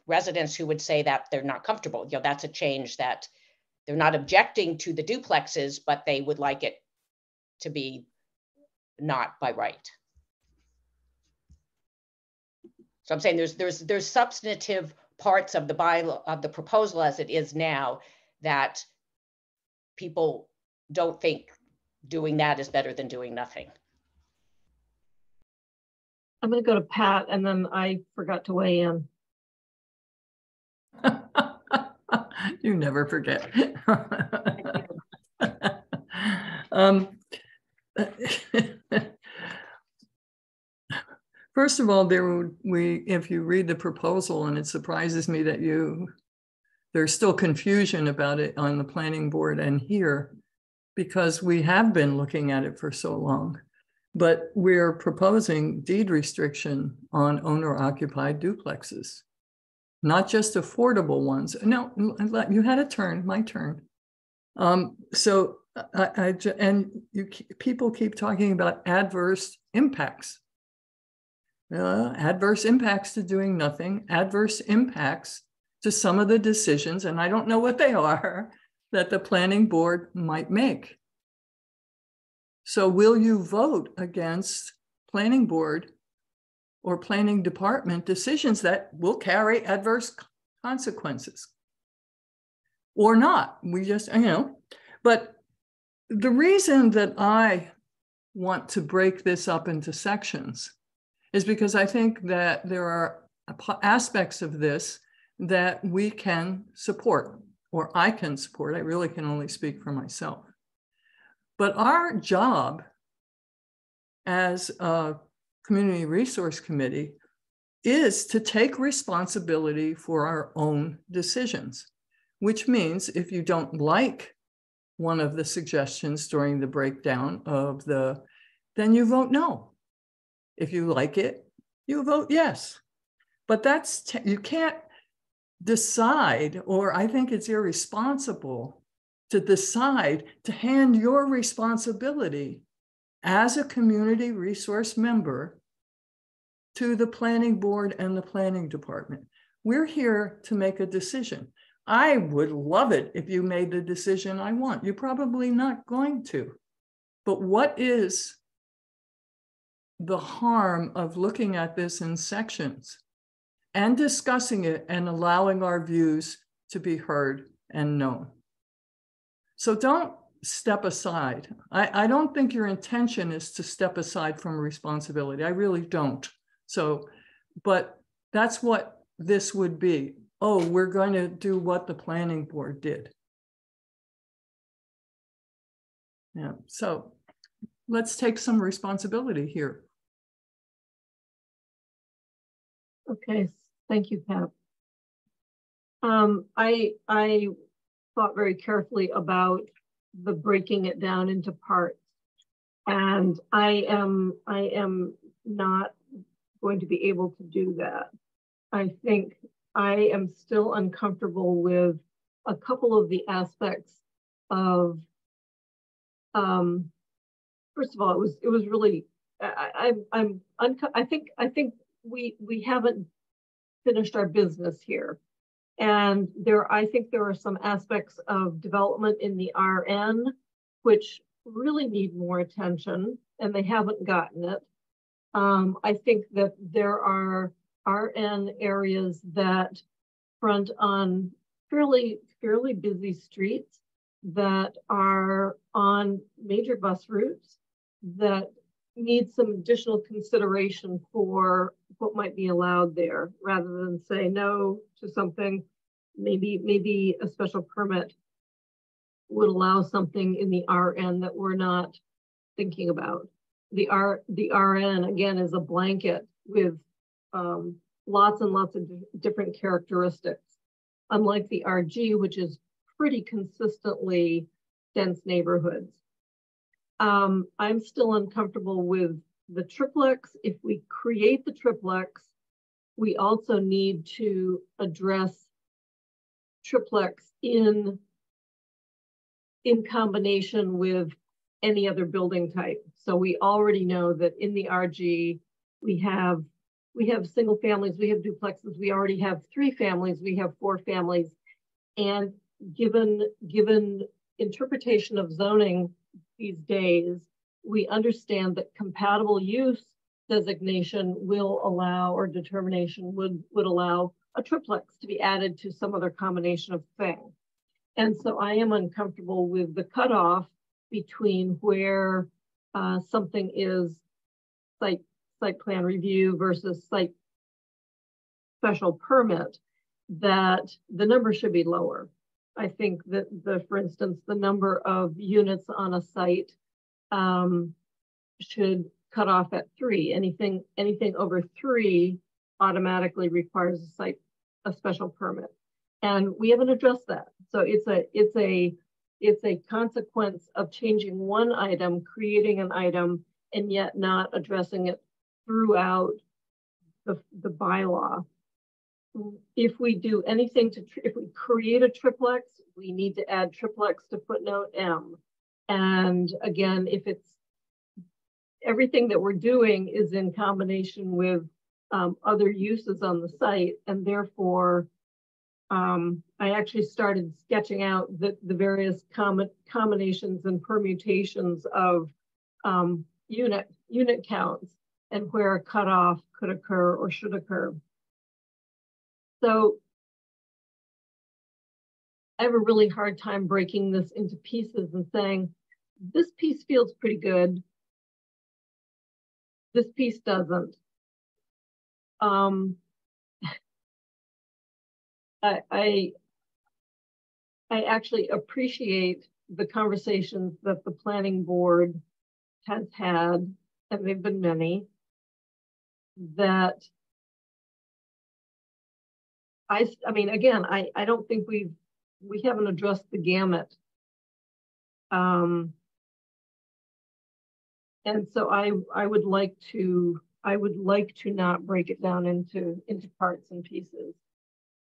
residents who would say that they're not comfortable. You know, that's a change that they're not objecting to the duplexes, but they would like it to be not by right. So I'm saying there's there's there's substantive parts of the bylaw of the proposal as it is now that people don't think doing that is better than doing nothing. I'm gonna go to Pat and then I forgot to weigh in. you never forget. um, first of all, there we if you read the proposal, and it surprises me that you there's still confusion about it on the planning board and here because we have been looking at it for so long. But we're proposing deed restriction on owner occupied duplexes, not just affordable ones. No, you had a turn, my turn. Um, so I, I and you people keep talking about adverse impacts. Uh, adverse impacts to doing nothing, adverse impacts to some of the decisions, and I don't know what they are, that the planning board might make. So will you vote against planning board or planning department decisions that will carry adverse consequences? Or not? We just, you know, but the reason that I want to break this up into sections is because I think that there are aspects of this that we can support, or I can support. I really can only speak for myself. But our job as a community resource committee is to take responsibility for our own decisions, which means if you don't like one of the suggestions during the breakdown of the, then you vote no. If you like it, you vote yes. But that's, you can't decide, or I think it's irresponsible to decide to hand your responsibility as a community resource member to the planning board and the planning department. We're here to make a decision. I would love it if you made the decision I want. You're probably not going to. But what is the harm of looking at this in sections and discussing it and allowing our views to be heard and known? So don't step aside. I, I don't think your intention is to step aside from responsibility. I really don't. So, but that's what this would be. Oh, we're going to do what the planning board did. Yeah, so let's take some responsibility here. Okay, thank you, Pat. Um, I I thought very carefully about the breaking it down into parts. And I am I am not going to be able to do that. I think I am still uncomfortable with a couple of the aspects of um, first of all, it was it was really I, I'm I'm I think I think we we haven't finished our business here. And there, I think there are some aspects of development in the RN which really need more attention, and they haven't gotten it. Um, I think that there are RN areas that front on fairly fairly busy streets that are on major bus routes that need some additional consideration for what might be allowed there rather than say no to something maybe maybe a special permit would allow something in the RN that we're not thinking about. The R the RN again is a blanket with um, lots and lots of different characteristics. Unlike the RG, which is pretty consistently dense neighborhoods. Um, I'm still uncomfortable with the triplex. If we create the triplex, we also need to address triplex in, in combination with any other building type. So we already know that in the RG, we have we have single families, we have duplexes, we already have three families, we have four families. And given, given interpretation of zoning these days, we understand that compatible use designation will allow or determination would, would allow a triplex to be added to some other combination of thing. And so I am uncomfortable with the cutoff between where uh, something is site site plan review versus site special permit, that the number should be lower. I think that the, for instance, the number of units on a site um, should cut off at three. Anything anything over three automatically requires a site a special permit, and we haven't addressed that. So it's a it's a it's a consequence of changing one item, creating an item, and yet not addressing it throughout the, the bylaw. If we do anything to, if we create a triplex, we need to add triplex to footnote M. And again, if it's everything that we're doing is in combination with um, other uses on the site, and therefore um, I actually started sketching out the, the various com combinations and permutations of um, unit, unit counts and where a cutoff could occur or should occur. So I have a really hard time breaking this into pieces and saying, this piece feels pretty good. This piece doesn't. Um, I, I, I actually appreciate the conversations that the planning board has had, and they've been many, that I, I mean, again, I, I don't think we've, we haven't addressed the gamut. Um, and so I, I would like to, I would like to not break it down into, into parts and pieces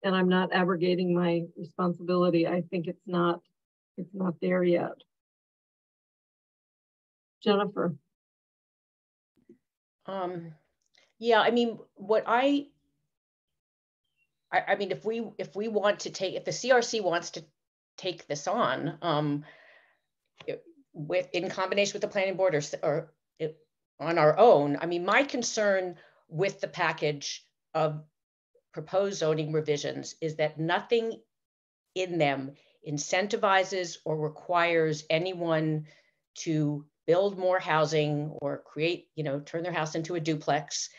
and I'm not abrogating my responsibility. I think it's not, it's not there yet. Jennifer. Um, yeah, I mean, what I, I, I mean, if we if we want to take, if the CRC wants to take this on, um, with in combination with the planning board or or it, on our own, I mean, my concern with the package of proposed zoning revisions is that nothing in them incentivizes or requires anyone to build more housing or create, you know, turn their house into a duplex.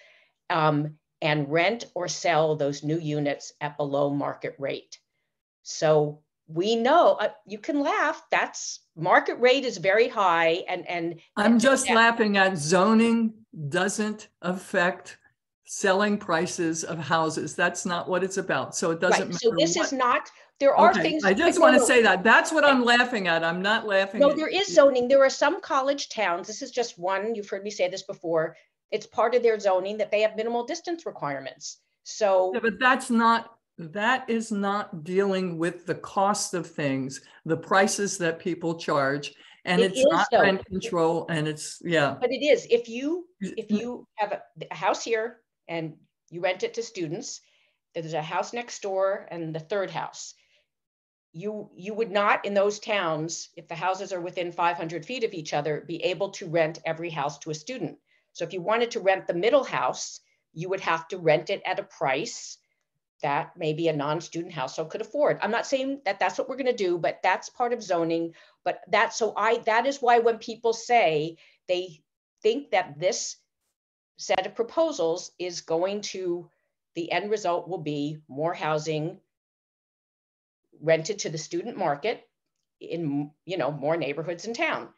Um, and rent or sell those new units at below market rate. So we know uh, you can laugh. That's market rate is very high, and and I'm just laughing at zoning doesn't affect selling prices of houses. That's not what it's about. So it doesn't right. So this what. is not, there are Okay, things. I just want to say that. That's what I'm laughing at. I'm not laughing. No, there is zoning. There are some college towns, this is just one, you've heard me say this before. It's part of their zoning that they have minimal distance requirements. So, Yeah, But that's not, that is not dealing with the cost of things, the prices that people charge. And It it's not though. rent control and it's, yeah. but it is, if you, if you have a, a house here and you rent it to students, there's a house next door and the third house. You, you would not in those towns, if the houses are within 500 feet of each other, be able to rent every house to a student. So if you wanted to rent the middle house, you would have to rent it at a price that maybe a non-student household could afford. I'm not saying that that's what we're going to do, but that's part of zoning. But that, so I, that is why when people say they think that this set of proposals is going to, the end result will be more housing rented to the student market in, you know, more neighborhoods in town.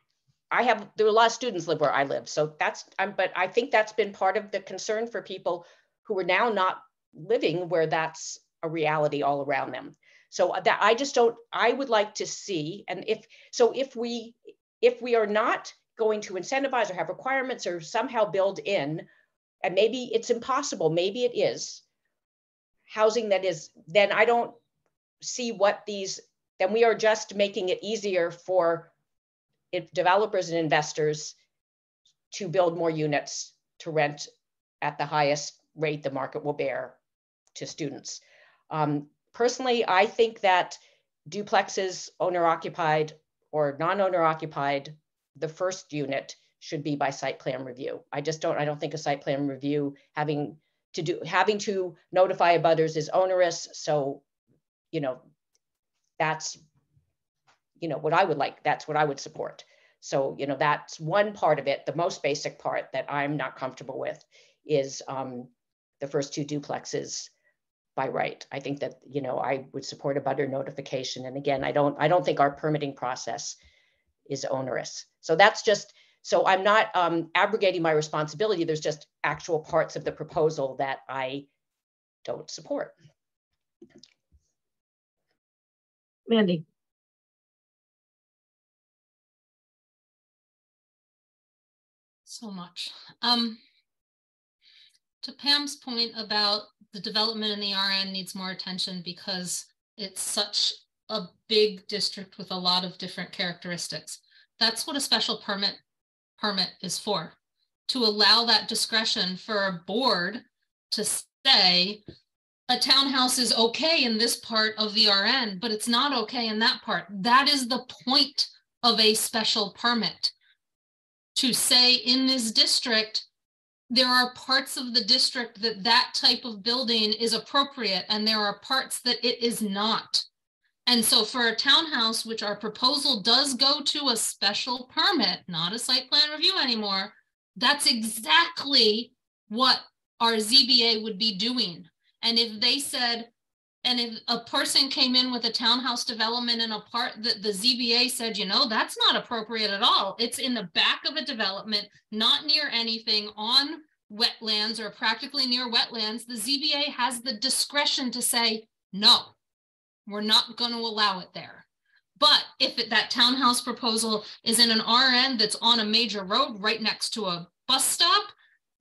I have, there are a lot of students live where I live. So that's, I'm, but I think that's been part of the concern for people who are now not living where that's a reality all around them. So that I just don't, I would like to see, and if, so if we, if we are not going to incentivize or have requirements or somehow build in, and maybe it's impossible, maybe it is, housing that is, then I don't see what these, then we are just making it easier for developers and investors to build more units to rent at the highest rate the market will bear to students. Um, personally, I think that duplexes, owner occupied or non-owner occupied, the first unit should be by site plan review. I just don't, I don't think a site plan review having to do, having to notify abutters is onerous. So, you know, that's, you know, what I would like, that's what I would support. So, you know, that's one part of it. The most basic part that I'm not comfortable with is um, the first two duplexes by right. I think that, you know, I would support abutter notification. And again, I don't, I don't think our permitting process is onerous. So that's just, so I'm not um, abrogating my responsibility. There's just actual parts of the proposal that I don't support. Mandy, So much. Um, to Pam's point about the development in the RN needs more attention because it's such a big district with a lot of different characteristics. That's what a special permit permit is for, to allow that discretion for a board to say a townhouse is okay in this part of the RN, but it's not okay in that part. That is the point of a special permit. To say in this district, there are parts of the district that that type of building is appropriate and there are parts that it is not. And so for a townhouse, which our proposal does go to a special permit, not a site plan review anymore, that's exactly what our ZBA would be doing. And if they said, and if a person came in with a townhouse development in a part that the ZBA said, you know, that's not appropriate at all. It's in the back of a development, not near anything on wetlands or practically near wetlands, the ZBA has the discretion to say, no, we're not going to allow it there. But if it, that townhouse proposal is in an RN that's on a major road right next to a bus stop,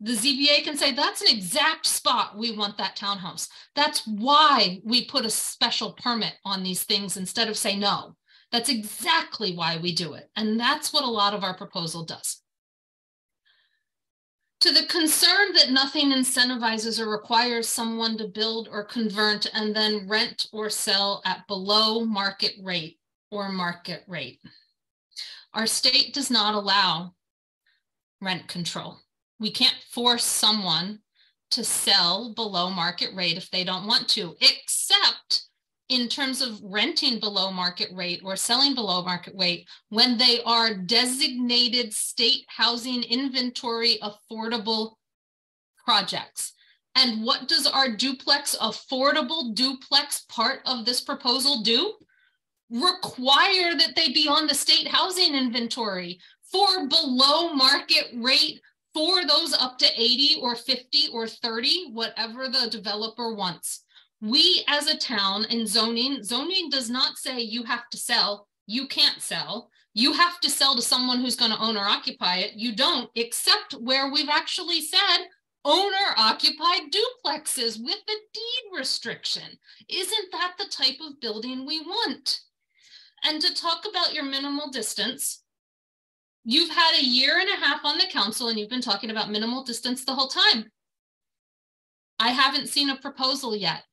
the ZBA can say that's an exact spot we want that townhouse. That's why we put a special permit on these things instead of say no. That's exactly why we do it. And that's what a lot of our proposal does. To the concern that nothing incentivizes or requires someone to build or convert and then rent or sell at below market rate or market rate. Our state does not allow rent control. We can't force someone to sell below market rate if they don't want to, except in terms of renting below market rate or selling below market rate when they are designated state housing inventory affordable projects. And what does our duplex affordable duplex part of this proposal do? Require that they be on the state housing inventory for below market rate for those up to 80 or 50 or 30, whatever the developer wants. We as a town in zoning, zoning does not say you have to sell, you can't sell. You have to sell to someone who's going to own or occupy it. You don't, except where we've actually said owner occupied duplexes with a deed restriction. Isn't that the type of building we want? And to talk about your minimal distance, You've had a year and a half on the council and you've been talking about minimal distance the whole time. I haven't seen a proposal yet.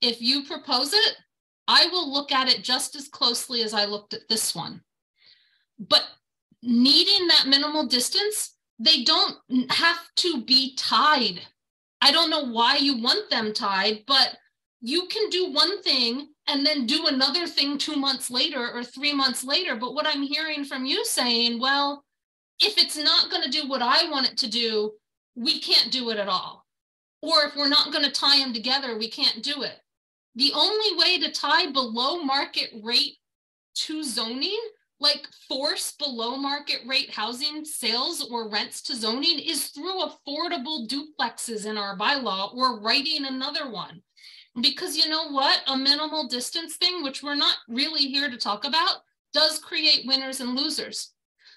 If you propose it, I will look at it just as closely as I looked at this one. But needing that minimal distance, they don't have to be tied. I don't know why you want them tied, but you can do one thing and then do another thing two months later or three months later. But what I'm hearing from you saying, well, if it's not going to do what I want it to do, we can't do it at all. Or if we're not going to tie them together, we can't do it. The only way to tie below market rate to zoning, like force below market rate housing sales or rents to zoning, is through affordable duplexes in our bylaw or writing another one. Because you know what? A minimal distance thing, which we're not really here to talk about, does create winners and losers.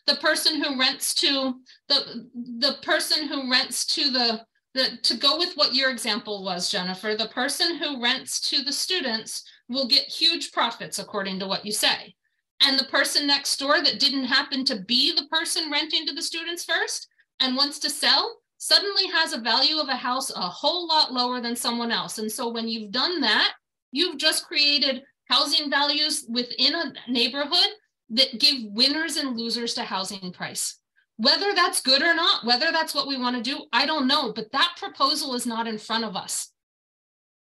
The person who rents to the the person who rents to the the, to go with what your example was, Jennifer, the person who rents to the students will get huge profits, according to what you say. And the person next door that didn't happen to be the person renting to the students first and wants to sell suddenly has a value of a house a whole lot lower than someone else. And so when you've done that, you've just created housing values within a neighborhood that give winners and losers to housing price. Whether that's good or not, whether that's what we want to do, I don't know, but that proposal is not in front of us.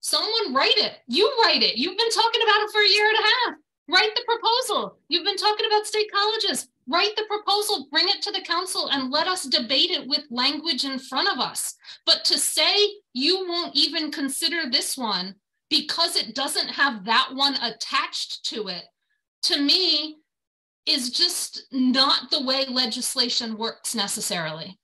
Someone write it. You write it. You've been talking about it for a year and a half. Write the proposal. You've been talking about state colleges. Write the proposal, bring it to the council and let us debate it with language in front of us. But to say you won't even consider this one because it doesn't have that one attached to it, to me, is just not the way legislation works necessarily.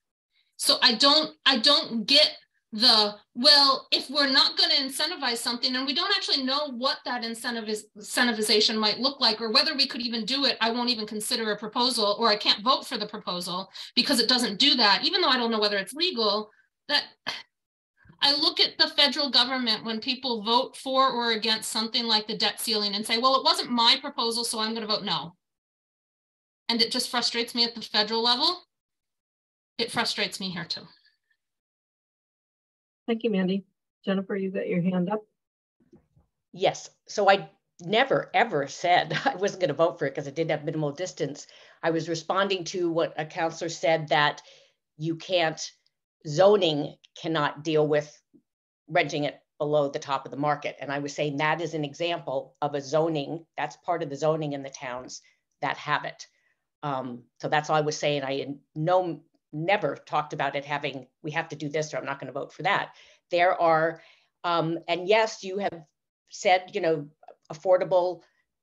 So I don't, I don't get the well if we're not going to incentivize something and we don't actually know what that incentive incentivization might look like or whether we could even do it i won't even consider a proposal or i can't vote for the proposal because it doesn't do that even though i don't know whether it's legal that i look at the federal government when people vote for or against something like the debt ceiling and say well it wasn't my proposal so i'm going to vote no. And it just frustrates me at the federal level. It frustrates me here too Thank you, Mandy. Jennifer, you got your hand up. Yes, so I never, ever said I wasn't going to vote for it because it didn't have minimal distance. I was responding to what a counselor said that you can't, zoning cannot deal with renting it below the top of the market. And I was saying that is an example of a zoning, that's part of the zoning in the towns that have it. Um, so that's all I was saying. I in no never talked about it having, we have to do this or I'm not going to vote for that. There are, um, and yes, you have said, you know, affordable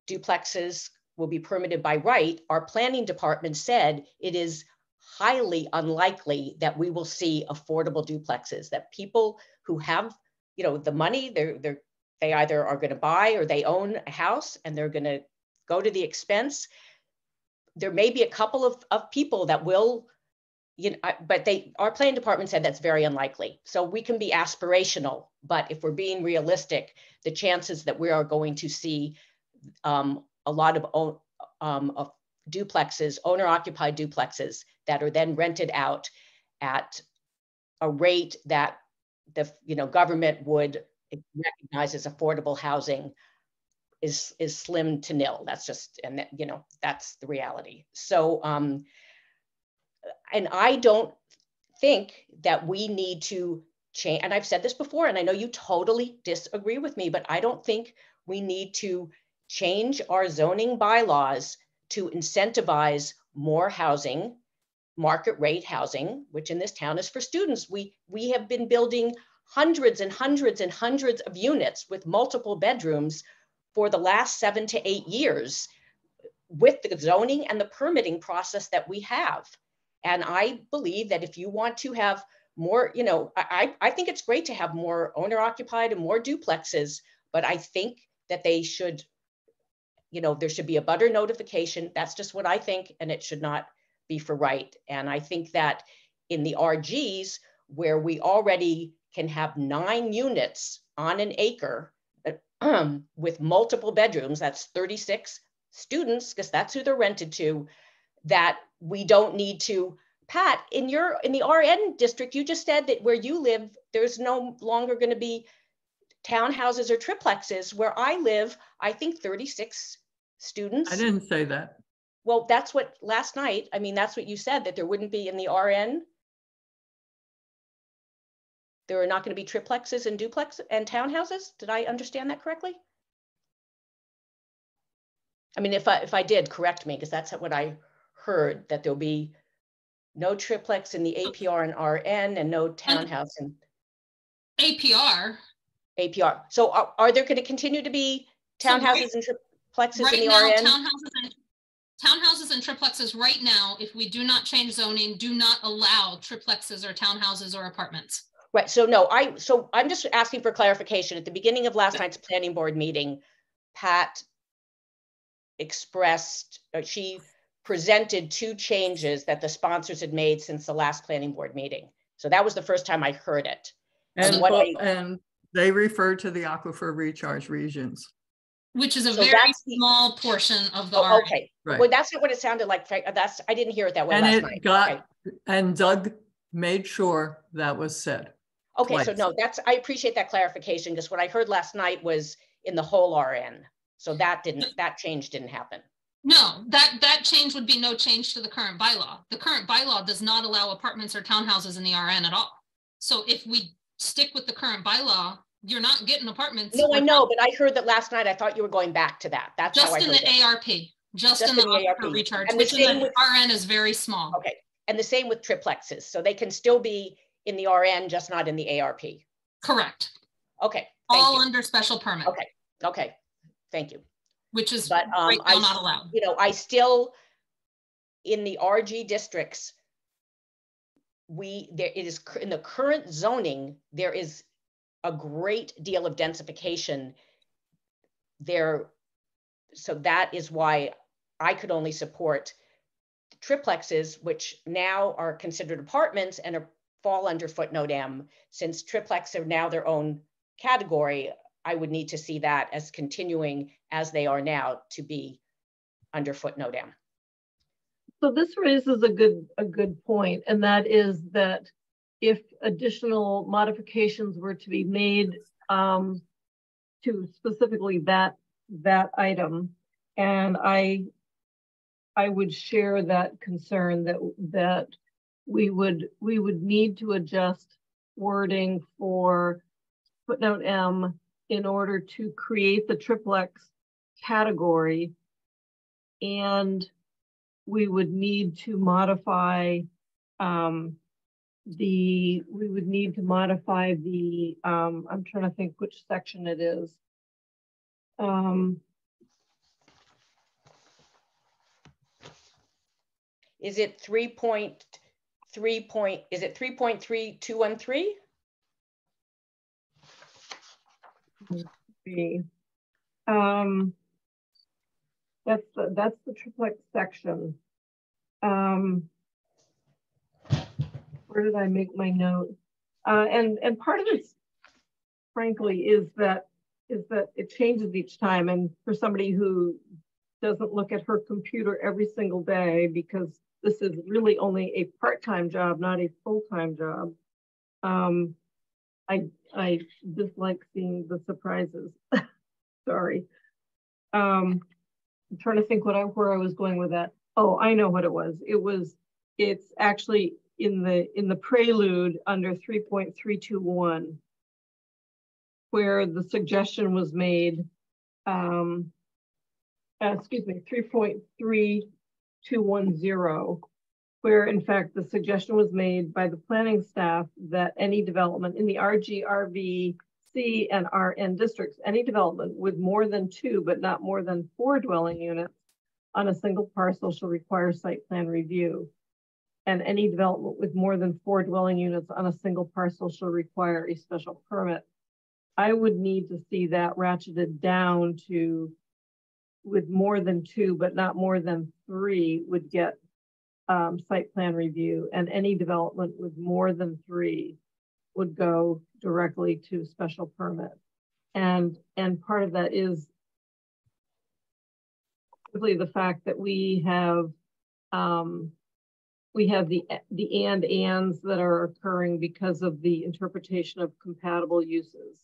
duplexes will be permitted by right. Our planning department said it is highly unlikely that we will see affordable duplexes, that people who have, you know, the money, they're, they're, they either are going to buy or they own a house and they're going to go to the expense. There may be a couple of, of people that will you know, but they, our planning department said that's very unlikely. So we can be aspirational, but if we're being realistic, the chances that we are going to see um, a lot of, um, of duplexes, owner occupied duplexes that are then rented out at a rate that the you know government would recognize as affordable housing is is slim to nil. That's just and that, you know that's the reality. So um, and I don't think that we need to change. And I've said this before, and I know you totally disagree with me, but I don't think we need to change our zoning bylaws to incentivize more housing, market rate housing, which in this town is for students. We, we have been building hundreds and hundreds and hundreds of units with multiple bedrooms for the last seven to eight years with the zoning and the permitting process that we have. And I believe that if you want to have more, you know, I, I think it's great to have more owner occupied and more duplexes, but I think that they should, you know, there should be abutter notification. That's just what I think. And it should not be for right. And I think that in the RGs, where we already can have nine units on an acre with multiple bedrooms, that's 36 students, because that's who they're rented to, that we don't need to pat in your in the rn district you just said that where you live there's no longer going to be townhouses or triplexes. Where i live i think 36 students. I didn't say that. well that's what last night i mean that's what you said that there wouldn't be in the rn there are not going to be triplexes and duplex and townhouses? Did i understand that correctly? I mean if i if i did correct me because that's what i heard that there'll be no triplex in the APR and RN and no townhouse in APR. APR. So are, are there going to continue to be So townhouses right- and triplexes Right in the now, RN? townhouses and townhouses and triplexes right now, if we do not change zoning, do not allow triplexes or townhouses or apartments. Right, so no, I, so I'm just asking for clarification. At the beginning of last night's planning board meeting, Pat expressed, uh, she presented two changes that the sponsors had made since the last planning board meeting. So that was the first time I heard it. And, what bo- they- and they refer to the aquifer recharge regions. Which is a So very small portion of the. Oh, okay, Right. well, that's not what it sounded like. That's, I didn't hear it that way And last it night. Okay. got, and Doug made sure that was said. Okay, so no, that's, I appreciate that clarification, because what I heard last night was in the whole RN. So that didn't, that change didn't happen. No, that, that change would be no change to the current bylaw. The current bylaw does not allow apartments or townhouses in the RN at all. So if we stick with the current bylaw, you're not getting apartments. No, I know, but I heard that last night. I thought you were going back to that. That's Just in the it. ARP, Just Just in the in the ARP. recharge, And the which in the with- RN is very small. Okay, and the same with triplexes, so they can still be in the RN, just not in the ARP. Correct. Okay, All you. under special permit, Okay, okay, thank you. Which is But, um, right I- not allowed. You know, I still, in the RG districts, we, there it is, in the current zoning, there is a great deal of densification there. So that is why I could only support triplexes, which now are considered apartments and are, fall under footnote M. Since triplex are now their own category, I would need to see that as continuing as they are now to be under footnote M. So this raises a good, a good point, and that is that if additional modifications were to be made um, to specifically that, that item, and I, I would share that concern that, that we would, we would need to adjust wording for footnote M in order to create the triplex category. And we would need to modify um, the, we would need to modify the, um, I'm trying to think which section it is. Um, is it 3.3 point, is it 3.3213? B. Um, that's the, that's the triplex section. Um, where did I make my note? Uh, and and part of this, frankly, is that is that it changes each time. And for somebody who doesn't look at her computer every single day because this is really only a part-time job, not a full-time job. Um, I, I dislike seeing the surprises. Sorry. Um, I'm trying to think what I, where I was going with that. Oh, I know what it was. It was, it's actually in the, in the prelude under 3.321 where the suggestion was made, um, uh, excuse me, 3.3210, where in fact the suggestion was made by the planning staff that any development in the RG, RV, C, and RN districts, any development with more than two but not more than four dwelling units on a single parcel shall require site plan review. And any development with more than four dwelling units on a single parcel shall require a special permit. I would need to see that ratcheted down to with more than two, but not more than three would get um, site plan review and any development with more than three would go directly to special permit. And, and part of that is simply the fact that we have, um, we have the, the and ands that are occurring because of the interpretation of compatible uses,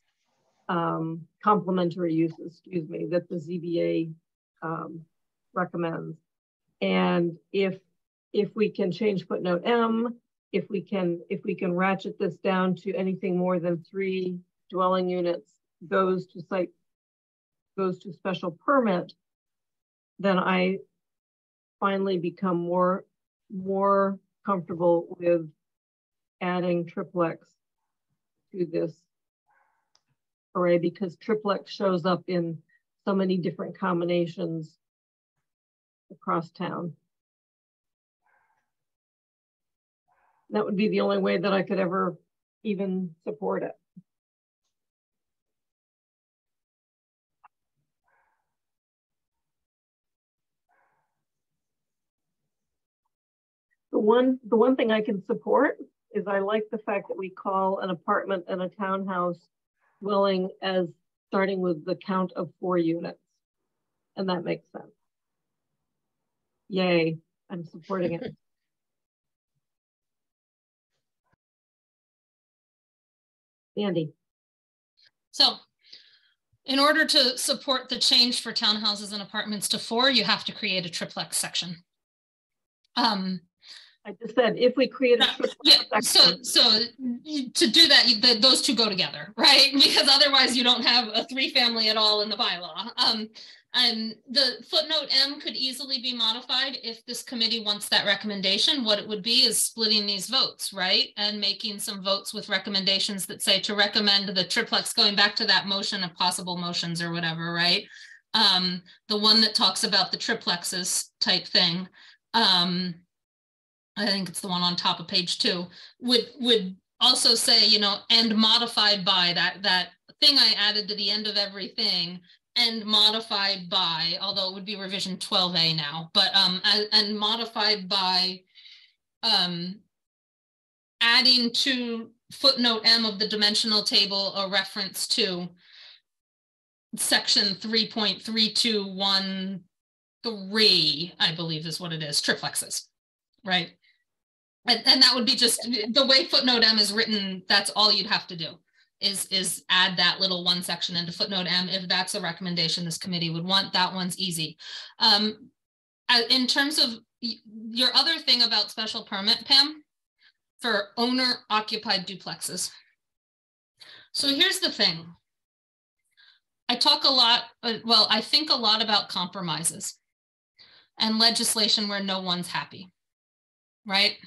um, complementary uses, excuse me, that the ZBA um, recommends. And if if we can change footnote M, if we can if we can ratchet this down to anything more than three dwelling units goes to site goes to special permit, then I finally become more more comfortable with adding triplex to this array because triplex shows up in so many different combinations across town. That would be the only way that I could ever even support it. The one, the one thing I can support is I like the fact that we call an apartment and a townhouse dwelling as starting with the count of four units. And that makes sense. Yay, I'm supporting it. Andy, So in order to support the change for townhouses and apartments to four, you have to create a triplex section. Um, I just said if we create a triplex yeah, so, section, so you- to do that, you- the- those two go together, right? Because otherwise you don't have a three family at all in the bylaw. Um, And the footnote M could easily be modified if this committee wants that recommendation. What it would be is splitting these votes, right? And making some votes with recommendations that say to recommend the triplex, going back to that motion of possible motions or whatever, right? Um, the one that talks about the triplexes type thing. Um, I think it's the one on top of page two, would would also say, you know, and modified by that that thing I added to the end of everything and modified by, although it would be revision 12A now, but um, and, and modified by um, adding to footnote M of the dimensional table a reference to section 3.3213, I believe is what it is, triplexes, right? And, and that would be just the way footnote M is written, that's all you'd have to do is is add that little one section into footnote M if that's a recommendation this committee would want. That one's easy. Um, in terms of your other thing about special permit, Pam, for owner occupied duplexes. So here's the thing. I talk a lot, uh, well, I think a lot about compromises and legislation where no one's happy, right?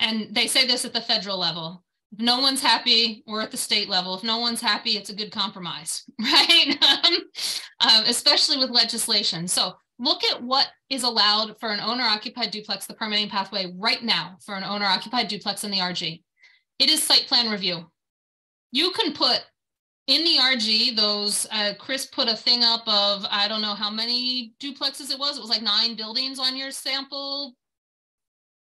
And they say this at the federal level if no one's happy, we're at the state level. If no one's happy, it's a good compromise, right? um, um, especially with legislation. So look at what is allowed for an owner occupied duplex, the permitting pathway right now for an owner occupied duplex in the RG. It is site plan review. You can put in the RG, those, uh, Chris put a thing up of, I don't know how many duplexes it was. It was like nine buildings on your sample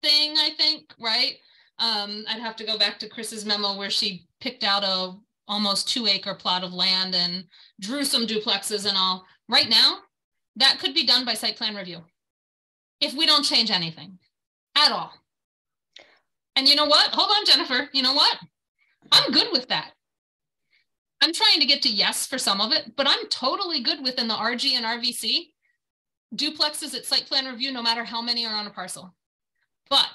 thing, I think, right? Um, I'd have to go back to Chris's memo where she picked out a almost two acre plot of land and drew some duplexes and all. Right now, that could be done by site plan review if we don't change anything at all. And you know what? Hold on, Jennifer. You know what? I'm good with that. I'm trying to get to yes for some of it, but I'm totally good within the RG and RVC duplexes at site plan review, no matter how many are on a parcel. But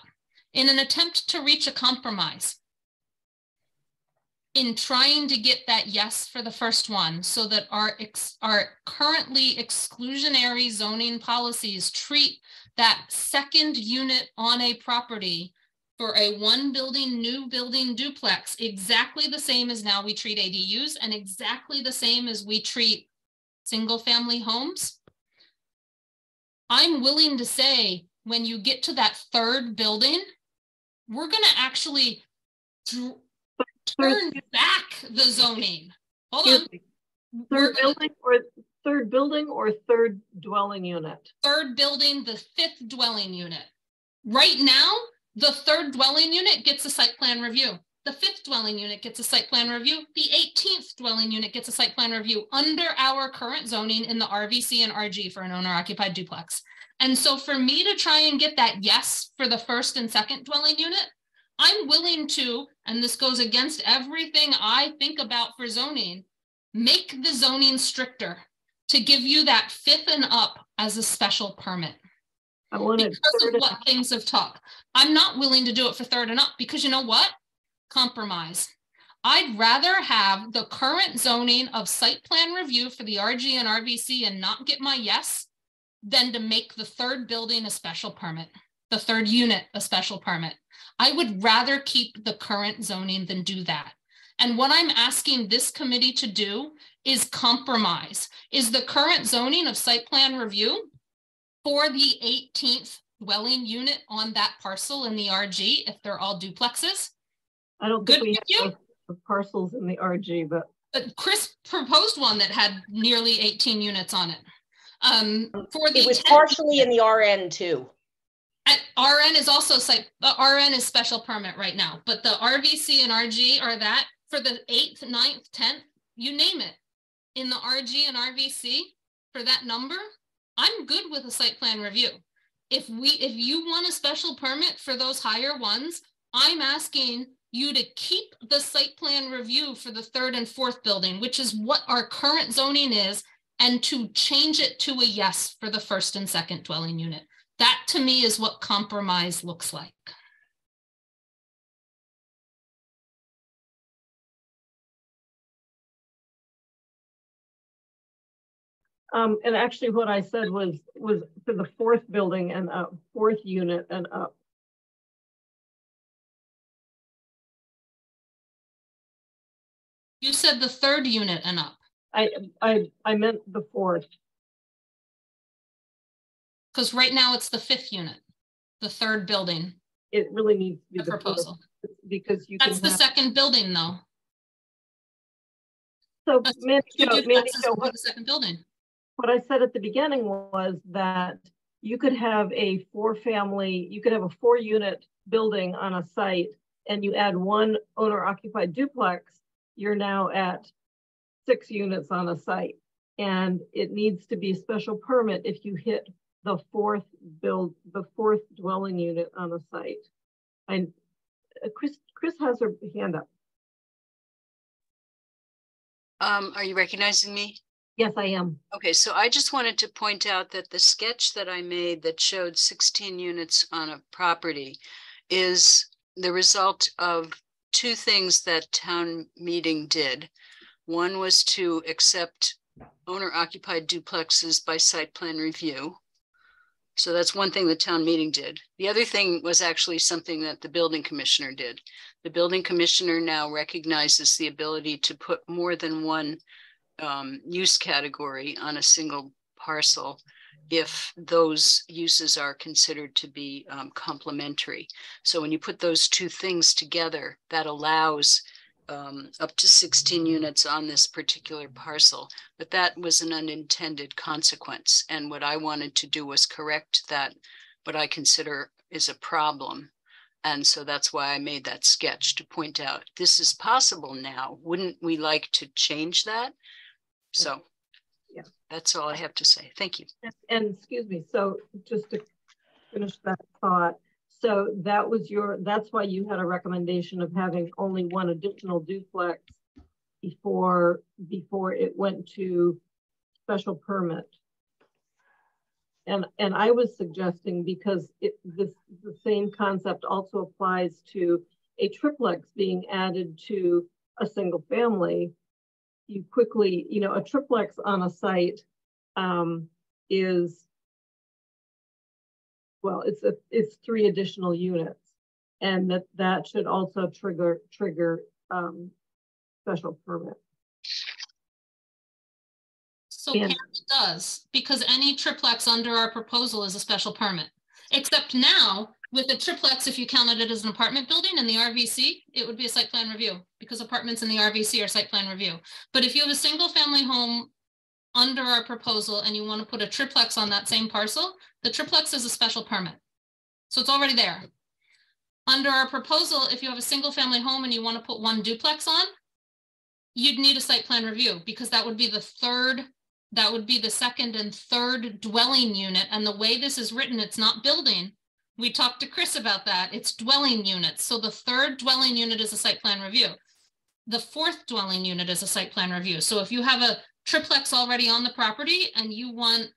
in an attempt to reach a compromise in trying to get that yes for the first one so that our, our currently exclusionary zoning policies treat that second unit on a property for a one building, new building duplex exactly the same as now we treat ADUs and exactly the same as we treat single family homes. I'm willing to say when you get to that third building, we're going to actually turn back the zoning. Hold on. Third building or third building or third dwelling unit? Third building, the fifth dwelling unit. Right now, the third dwelling unit gets a site plan review. The fifth dwelling unit gets a site plan review. The 18th dwelling unit gets a site plan review under our current zoning in the RVC and RG for an owner occupied duplex. And so for me to try and get that yes for the first and second dwelling unit, I'm willing to, and this goes against everything I think about for zoning, make the zoning stricter to give you that fifth and up as a special permit. I want because of what things have talked. I'm not willing to do it for third and up because you know what? Compromise. I'd rather have the current zoning of site plan review for the RG and RVC and not get my yes than to make the third building a special permit, the third unit a special permit. I would rather keep the current zoning than do that. And what I'm asking this committee to do is compromise. Is the current zoning of site plan review for the 18th dwelling unit on that parcel in the RG, if they're all duplexes? I don't think Good we have the parcels in the RG, but. but Chris proposed one that had nearly 18 units on it. Um, for the it was partially in the RN too. At RN is also site. The RN is special permit right now, but the RVC and RG are that for the eighth, ninth, tenth, you name it. In the RG and RVC for that number, I'm good with a site plan review. If we, if you want a special permit for those higher ones, I'm asking you to keep the site plan review for the third and fourth building, which is what our current zoning is, and to change it to a yes for the first and second dwelling unit. That to me is what compromise looks like. Um, and actually what I said was, was for the fourth building and up, fourth unit and up. You said the third unit and up, I, I, I meant the fourth. because right now it's the fifth unit, the third building, It really needs to be the the proposal. because you can That's the second building though. so That's Mandy Two Jo, Mandy what, the second building. what I said at the beginning was that you could have a four family, you could have a four unit building on a site and you add one owner occupied duplex, you're now at six units on a site. And it needs to be a special permit if you hit the fourth build, the fourth dwelling unit on a site. And uh, Chris, Chris has her hand up. Um, are you recognizing me? Yes, I am. Okay, so I just wanted to point out that the sketch that I made that showed sixteen units on a property is the result of two things that town meeting did. One was to accept owner occupied duplexes by site plan review. So that's one thing the town meeting did. The other thing was actually something that the building commissioner did. The building commissioner now recognizes the ability to put more than one um, use category on a single parcel if those uses are considered to be um, complementary. So when you put those two things together, that allows um, up to 16 units on this particular parcel. But that was an unintended consequence. And what I wanted to do was correct that, what I consider is a problem. And so that's why I made that sketch to point out this is possible now. Wouldn't we like to change that? So Yeah. that's all I have to say. Thank you. And- And excuse me, so just to finish that thought, so that was your, that's why you had a recommendation of having only one additional duplex before, before it went to special permit. And, and I was suggesting because it, this, the same concept also applies to a triplex being added to a single family. You quickly, you know, a triplex on a site um, is, well, it's a, it's three additional units. And that, that should also trigger, trigger, um, special permit. So And- it does, because any triplex under our proposal is a special permit. Except now, with a triplex, if you counted it as an apartment building in the RVC, it would be a site plan review, because apartments in the RVC are site plan review. But if you have a single family home under our proposal and you want to put a triplex on that same parcel, the triplex is a special permit. So it's already there. Under our proposal, if you have a single family home and you want to put one duplex on, you'd need a site plan review because that would be the third that would be the second and third dwelling unit. And the way this is written, it's not building. We talked to Chris about that. It's dwelling units. So the third dwelling unit is a site plan review. The fourth dwelling unit is a site plan review. So if you have a triplex already on the property and you want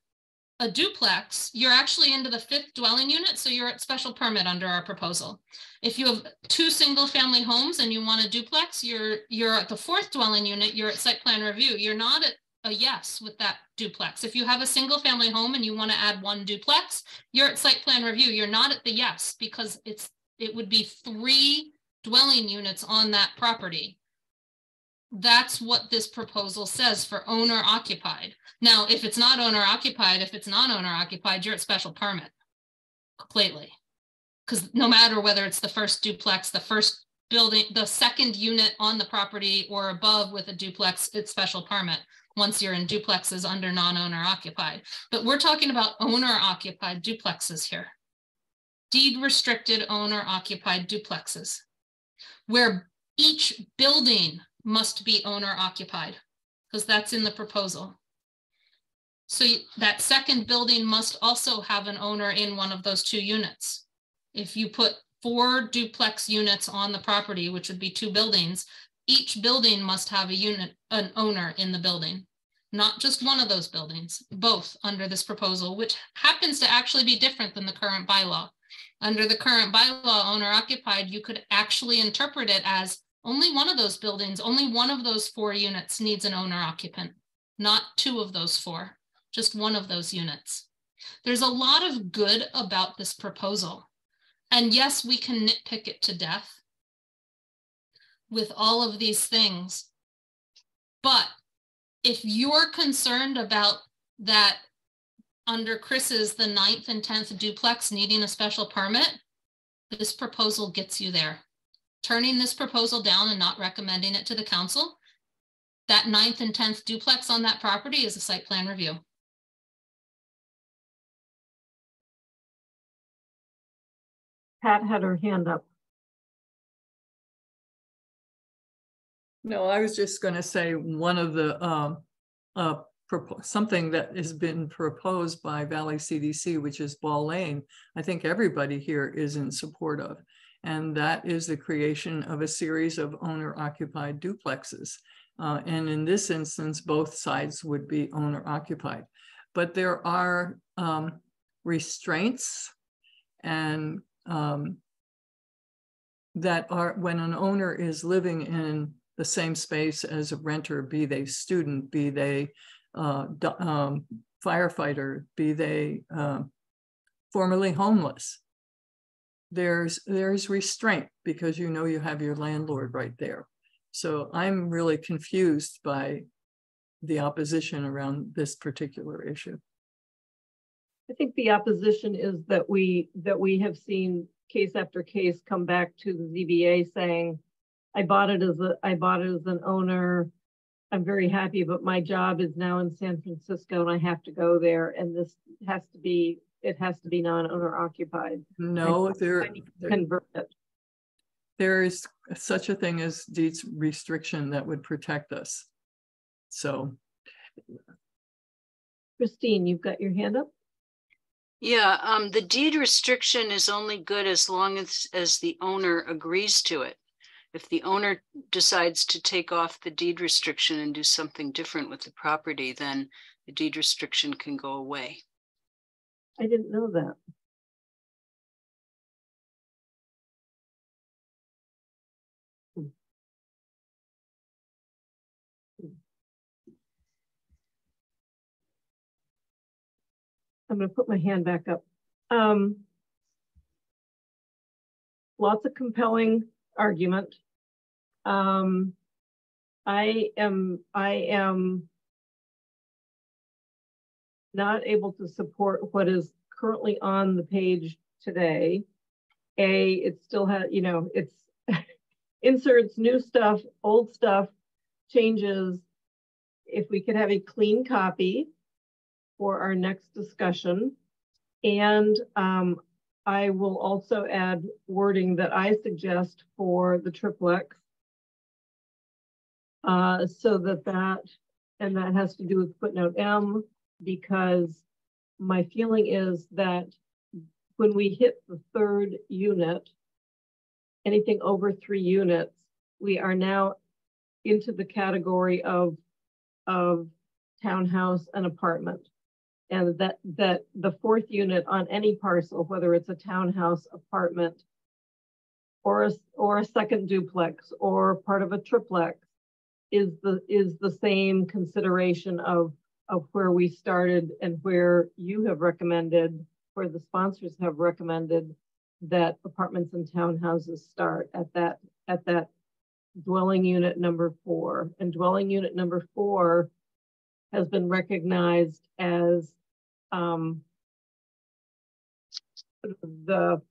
a duplex, you're actually into the fifth dwelling unit. So you're at special permit under our proposal. If you have two single family homes and you want a duplex, you're you're at the fourth dwelling unit, you're at site plan review. You're not at a yes with that duplex. If you have a single family home and you want to add one duplex, you're at site plan review. You're not at the yes because it's it would be three dwelling units on that property. That's what this proposal says for owner occupied. Now, if it's not owner occupied, if it's non owner occupied, you're at special permit completely. Because no matter whether it's the first duplex, the first building, the second unit on the property or above with a duplex, it's special permit once you're in duplexes under non-owner occupied. But we're talking about owner occupied duplexes here. Deed restricted owner occupied duplexes where each building must be owner occupied because that's in the proposal. So that second building must also have an owner in one of those two units. If you put four duplex units on the property, which would be two buildings, each building must have a unit, an owner in the building, not just one of those buildings, both under this proposal, which happens to actually be different than the current bylaw. Under the current bylaw, owner occupied, you could actually interpret it as only one of those buildings, only one of those four units needs an owner occupant, not two of those four, just one of those units. There's a lot of good about this proposal. And yes, we can nitpick it to death with all of these things. But if you're concerned about that under Chris's, the ninth and 10th duplex needing a special permit, this proposal gets you there. Turning this proposal down and not recommending it to the council, that ninth and 10th duplex on that property is a site plan review. Pat had her hand up. No, I was just going to say one of the um, uh, something that has been proposed by Valley CDC, which is Ball Lane. I think everybody here is in support of, and that is the creation of a series of owner-occupied duplexes. Uh, and in this instance, both sides would be owner-occupied. But there are um, restraints and um, that are when an owner is living in the same space as a renter, be they student, be they uh, um, firefighter, be they uh, formerly homeless. There's there's restraint because you know you have your landlord right there. So I'm really confused by the opposition around this particular issue. I think the opposition is that we that we have seen case after case come back to the ZBA saying, I bought it as a I bought it as an owner. I'm very happy, but my job is now in San Francisco and I have to go there. And this has to be it has to be non-owner occupied. No, there, there convert it. There is such a thing as deeds restriction that would protect us. So Christine, you've got your hand up. Yeah, um, the deed restriction is only good as long as, as the owner agrees to it. If the owner decides to take off the deed restriction and do something different with the property, then the deed restriction can go away. I didn't know that. I'm going to put my hand back up. Um, lots of compelling argument. Um, I am I am not able to support what is currently on the page today. A, it still has, you know, it's inserts new stuff, old stuff, changes. If we could have a clean copy, for our next discussion. And um, I will also add wording that I suggest for the triplex. Uh, so that that, and that has to do with footnote M, because my feeling is that when we hit the third unit, anything over three units, we are now into the category of, of townhouse and apartment and that that the fourth unit on any parcel, whether it's a townhouse, apartment, or a, or a second duplex, or part of a triplex, is the is the same consideration of of where we started and where you have recommended, where the sponsors have recommended that apartments and townhouses start at that at that dwelling unit number four. And dwelling unit number four has been recognized as um, the,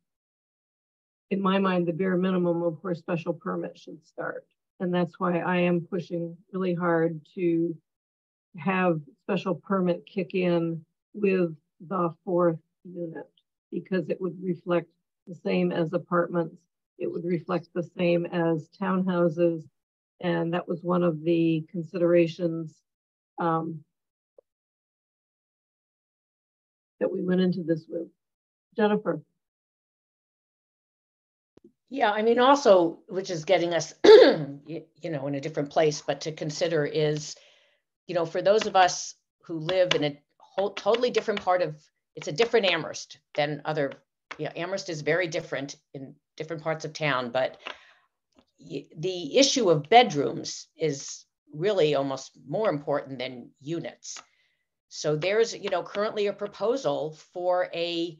in my mind, the bare minimum of where special permit should start. And that's why I am pushing really hard to have special permit kick in with the fourth unit because it would reflect the same as apartments. It would reflect the same as townhouses. And that was one of the considerations um, that we went into this with. Jennifer. Yeah, I mean, also, which is getting us, you, know, in a different place, but to consider is, you know, for those of us who live in a whole totally different part of, it's a different Amherst than other, Amherst is very different in different parts of town, but the issue of bedrooms is really almost more important than units. So there's, you know, currently a proposal for a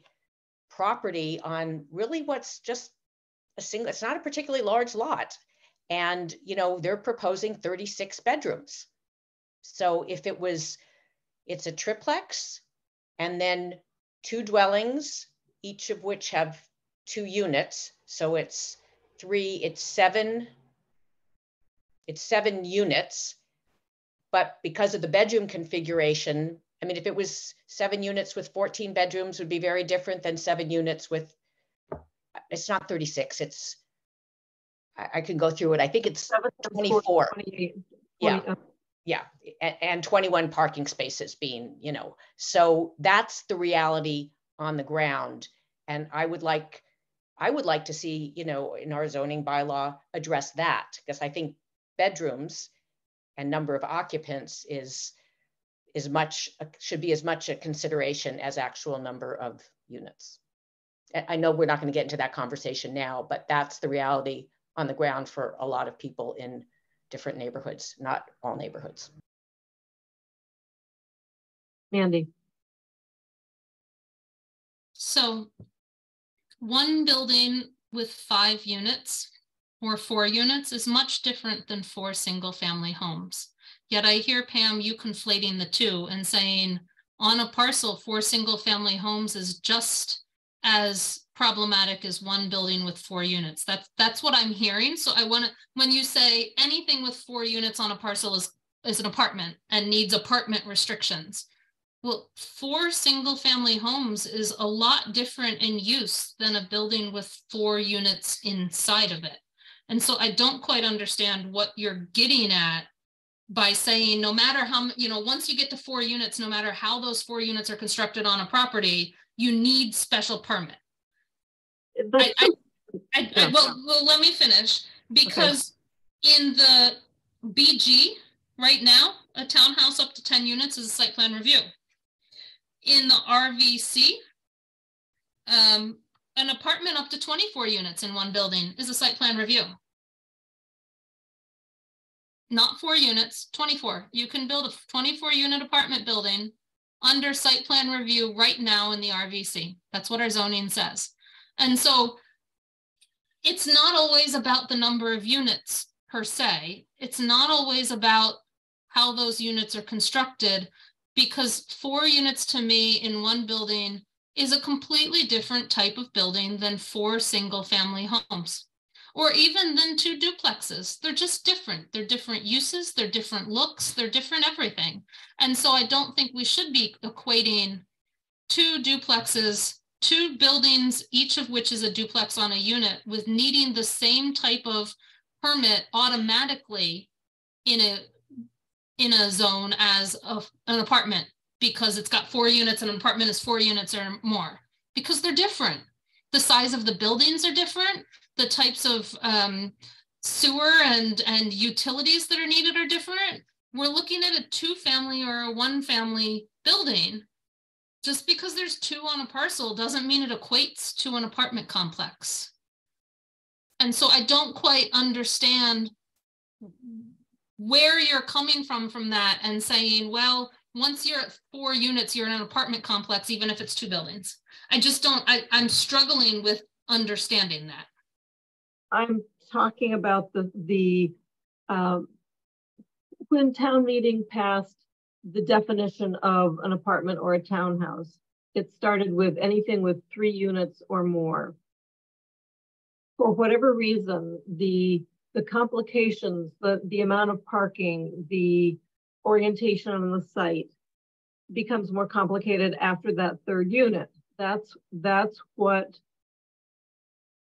property on really what's just a single, it's not a particularly large lot. And, you know, they're proposing 36 bedrooms. So if it was, it's a triplex and then two dwellings, each of which have two units. So it's three, it's seven, it's seven units. But because of the bedroom configuration, I mean, if it was seven units with 14 bedrooms would be very different than seven units with, it's not 36, it's, I, I can go through it. I think it's Seven, 24. 28, Yeah. 20, uh, Yeah, and, and 21 parking spaces being, you know, so that's the reality on the ground. And I would like, I would like to see, you know, in our zoning bylaw, address that, because I think bedrooms and number of occupants is, is much, should be as much a consideration as actual number of units. I I know we're not going to get into that conversation now, but that's the reality on the ground for a lot of people in different neighborhoods, not all neighborhoods. Mandy, So one building with five units or four units is much different than four single-family homes. Yet I hear Pam, you conflating the two and saying on a parcel, four single-family homes is just as problematic as one building with four units. That's, that's what I'm hearing. So I want to, when you say anything with four units on a parcel is, is an apartment and needs apartment restrictions. Well, four single family homes is a lot different in use than a building with four units inside of it. And so I don't quite understand what you're getting at by saying no matter how, you know, once you get to four units, no matter how those four units are constructed on a property, you need special permit. that's I, I, I, Yeah. well, well, let me finish because in the BG right now, a townhouse up to 10 units is a site plan review. In the RVC, um, an apartment up to 24 units in one building is a site plan review. Not four units, 24. You can build a 24 unit apartment building under site plan review right now in the RVC. That's what our zoning says. And so it's not always about the number of units per se. It's not always about how those units are constructed because four units to me in one building is a completely different type of building than four single family homes or even than two duplexes. They're just different. They're different uses, they're different looks, they're different everything. And so I don't think we should be equating two duplexes, two buildings, each of which is a duplex on a unit with needing the same type of permit automatically in a in a zone as a, an apartment because it's got four units and an apartment is four units or more because they're different. The size of the buildings are different. The types of um, sewer and and utilities that are needed are different. We're looking at a two family or a one family building. Just because there's two on a parcel doesn't mean it equates to an apartment complex. And so I don't quite understand where you're coming from from that and saying, well, once you're at four units, you're in an apartment complex, even if it's two buildings. I just don't, I, I'm struggling with understanding that. I'm talking about the, the, um, when town meeting passed the definition of an apartment or a townhouse, it started with anything with three units or more. For whatever reason, the, the complications, the, the amount of parking, the orientation on the site becomes more complicated after that third unit. That's, that's what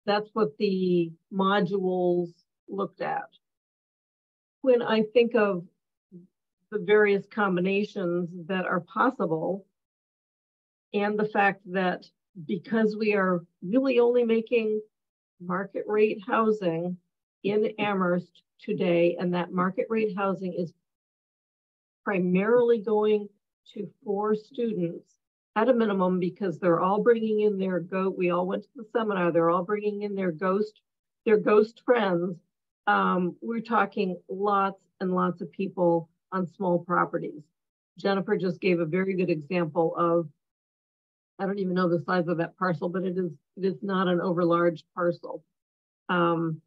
that's what the modules looked at. When I think of the various combinations that are possible, and the fact that because we are really only making market rate housing in Amherst today, and that market rate housing is primarily going to four students at a minimum because they're all bringing in their goat. We all went to the seminar. They're all bringing in their ghost, their ghost friends. Um, we're talking lots and lots of people on small properties. Jennifer just gave a very good example of, I don't even know the size of that parcel, but it is, it is not an overlarge parcel. Um,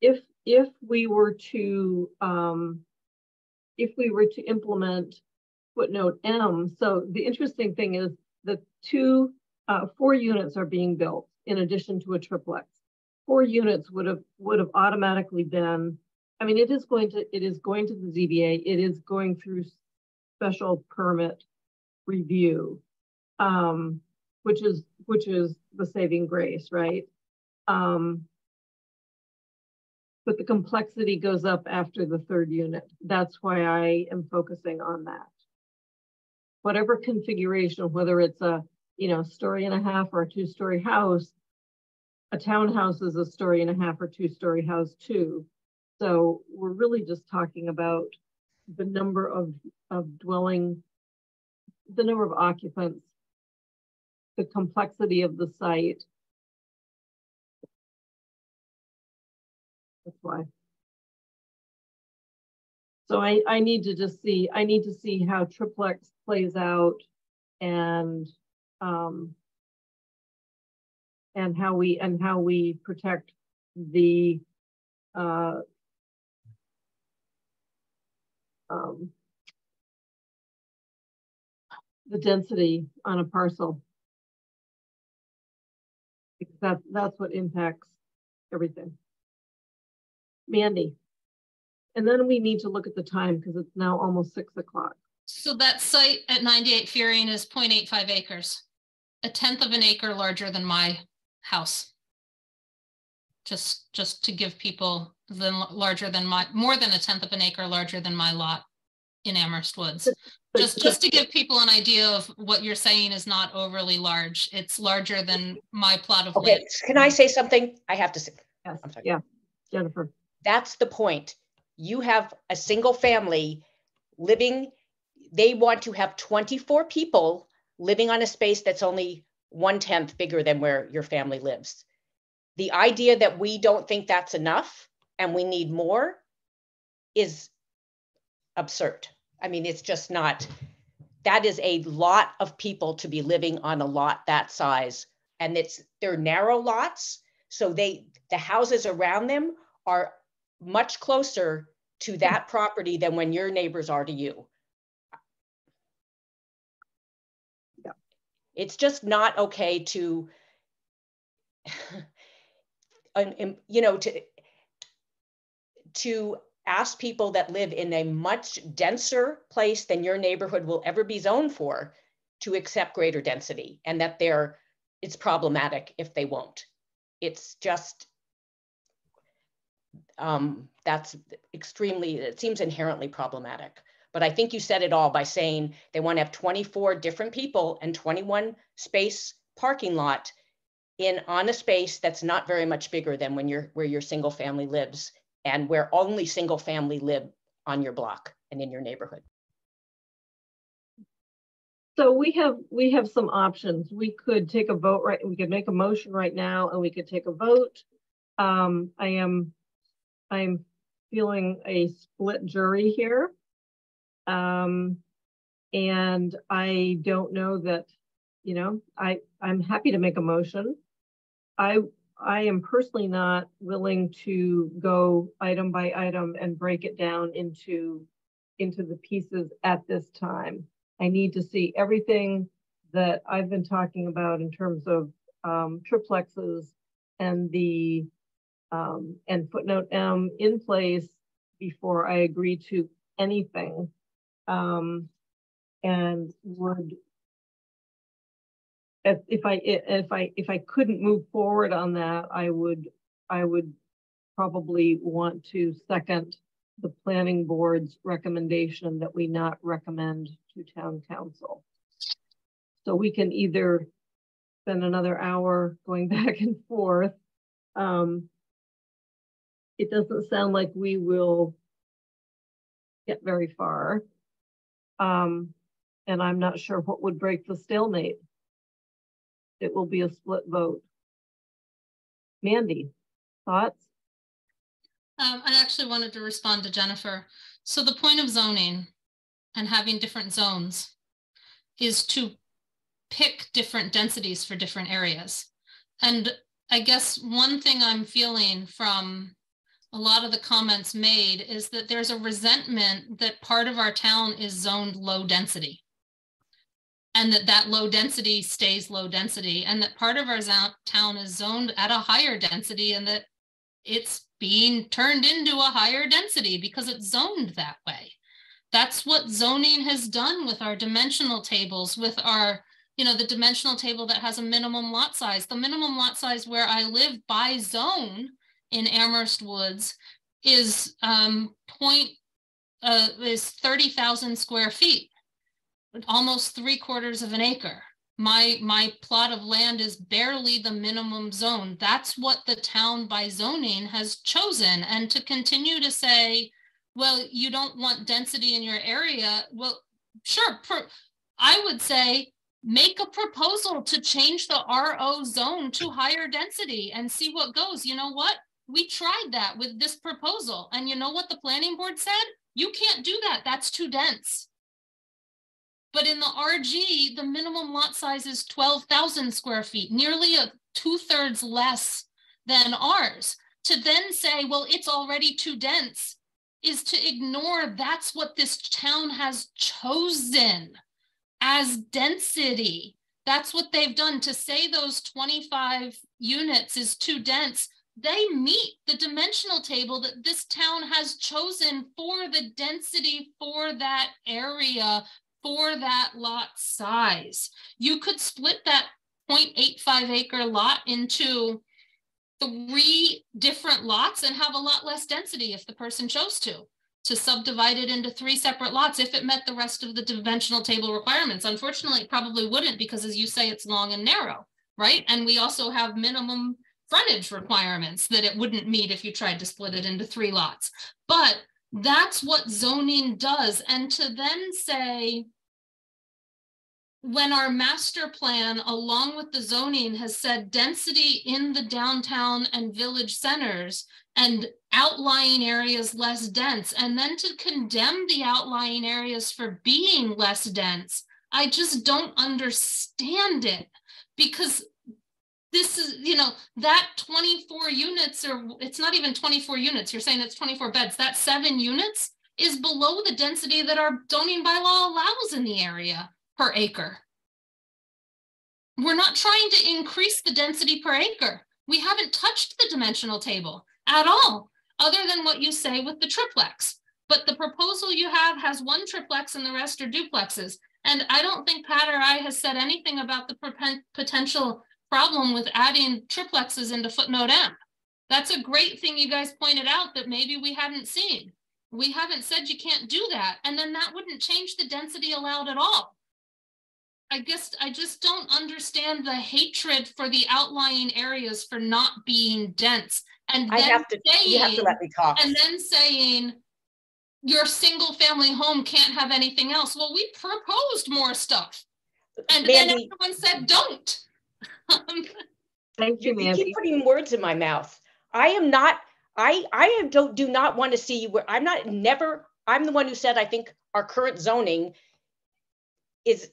if, if we were to, um, if we were to implement footnote M, so the interesting thing is the two, uh, four units are being built in addition to a triplex. Four units would have, would have automatically been I mean, it is going to, it is going to the ZBA, it is going through special permit review, um, which is, which is the saving grace, right? Um, but the complexity goes up after the third unit. That's why I am focusing on that. Whatever configuration, whether it's a, you know, story and a half or a two-story house, a townhouse is a story and a half or two-story house too. So we're really just talking about the number of, of dwelling, the number of occupants, the complexity of the site. That's why. So I, I need to just see, I need to see how triplex plays out and um, and how we and how we protect the uh, um, the density on a parcel. Because that, that's what impacts everything. Mandy. And then we need to look at the time because it's now almost six o'clock. So that site at 98 Fearing is 0.85 acres, a tenth of an acre larger than my house. Just, just to give people than larger than my, more than a tenth of an acre larger than my lot in Amherst Woods. Just, just to give people an idea of what you're saying is not overly large. It's larger than my plot of Okay, land. can I say something? I have to say, Yes, I'm sorry. yeah, Jennifer. That's the point. You have a single family living, they want to have 24 people living on a space that's only one tenth bigger than where your family lives. The idea that we don't think that's enough and we need more is absurd. I mean, it's just not, that is a lot of people to be living on a lot that size. And it's, they're narrow lots. So they, the houses around them are much closer to hmm. that property than when your neighbors are to you. Yeah. It's just not okay to, you know, to, to ask people that live in a much denser place than your neighborhood will ever be zoned for to accept greater density and that they're it's problematic if they won't it's just um, that's extremely it seems inherently problematic but i think you said it all by saying they want to have 24 different people and 21 space parking lot in on a space that's not very much bigger than when you're where your single family lives and where only single family live on your block and in your neighborhood. So we have, we have some options. We could take a vote, right? We could make a motion right now and we could take a vote. Um, I am, I'm feeling a split jury here. Um, and I don't know that, you know, I, I'm happy to make a motion. I I am personally not willing to go item by item and break it down into, into the pieces at this time. I need to see everything that I've been talking about in terms of um, triplexes and the um, and footnote M in place before I agree to anything. Um, and would if, if I, if I, if I couldn't move forward on that, I would, I would probably want to second the planning board's recommendation that we not recommend to town council. So we can either spend another hour going back and forth. Um, it doesn't sound like we will get very far. Um, and I'm not sure what would break the stalemate it will be a split vote. Mandy, thoughts? Um, I actually wanted to respond to Jennifer. So the point of zoning and having different zones is to pick different densities for different areas. And I guess one thing I'm feeling from a lot of the comments made is that there's a resentment that part of our town is zoned low density. And that that low density stays low density and that part of our town is zoned at a higher density and that it's being turned into a higher density because it's zoned that way. That's what zoning has done with our dimensional tables with our you know the dimensional table that has a minimum lot size. The minimum lot size where i live by zone in amherst woods is um point uh, is 30,000 square feet almost three quarters of an acre. My, my plot of land is barely the minimum zone. That's what the town by zoning has chosen. And to continue to say, well, you don't want density in your area. Well, sure. I would say make a proposal to change the RO zone to higher density and see what goes. You know what? We tried that with this proposal. And you know what the planning board said? You can't do that. That's too dense. But in the RG, the minimum lot size is 12,000 square feet, nearly a two thirds less than ours. To then say, well, it's already too dense is to ignore that's what this town has chosen as density. That's what they've done to say those 25 units is too dense. They meet the dimensional table that this town has chosen for the density for that area for that lot size. You could split that 0.85 acre lot into three different lots and have a lot less density if the person chose to to subdivide it into three separate lots if it met the rest of the dimensional table requirements. Unfortunately, it probably wouldn't because as you say, it's long and narrow, right? And we also have minimum frontage requirements that it wouldn't meet if you tried to split it into three lots. But that's what zoning does. And to then say, when our master plan, along with the zoning, has said density in the downtown and village centers and outlying areas less dense, and then to condemn the outlying areas for being less dense, I just don't understand it because this is, you know, that 24 units, or it's not even 24 units, you're saying it's 24 beds, that seven units is below the density that our zoning bylaw allows in the area per acre. We're not trying to increase the density per acre. We haven't touched the dimensional table at all, other than what you say with the triplex. But the proposal you have has one triplex and the rest are duplexes. And I don't think Pat or I has said anything about the potential problem with adding triplexes into footnote M. That's a great thing you guys pointed out that maybe we hadn't seen. We haven't said you can't do that. And then that wouldn't change the density allowed at all. I guess I just don't understand the hatred for the outlying areas for not being dense. And I have to, saying, you have to let me talk. And then saying your single family home can't have anything else. Well, we proposed more stuff. And Mandy, then everyone said don't. Um, Thank you, Mandy. You keep putting words in my mouth. I am not, I I don't do not want to see you where I'm not never, I'm the one who said I think our current zoning is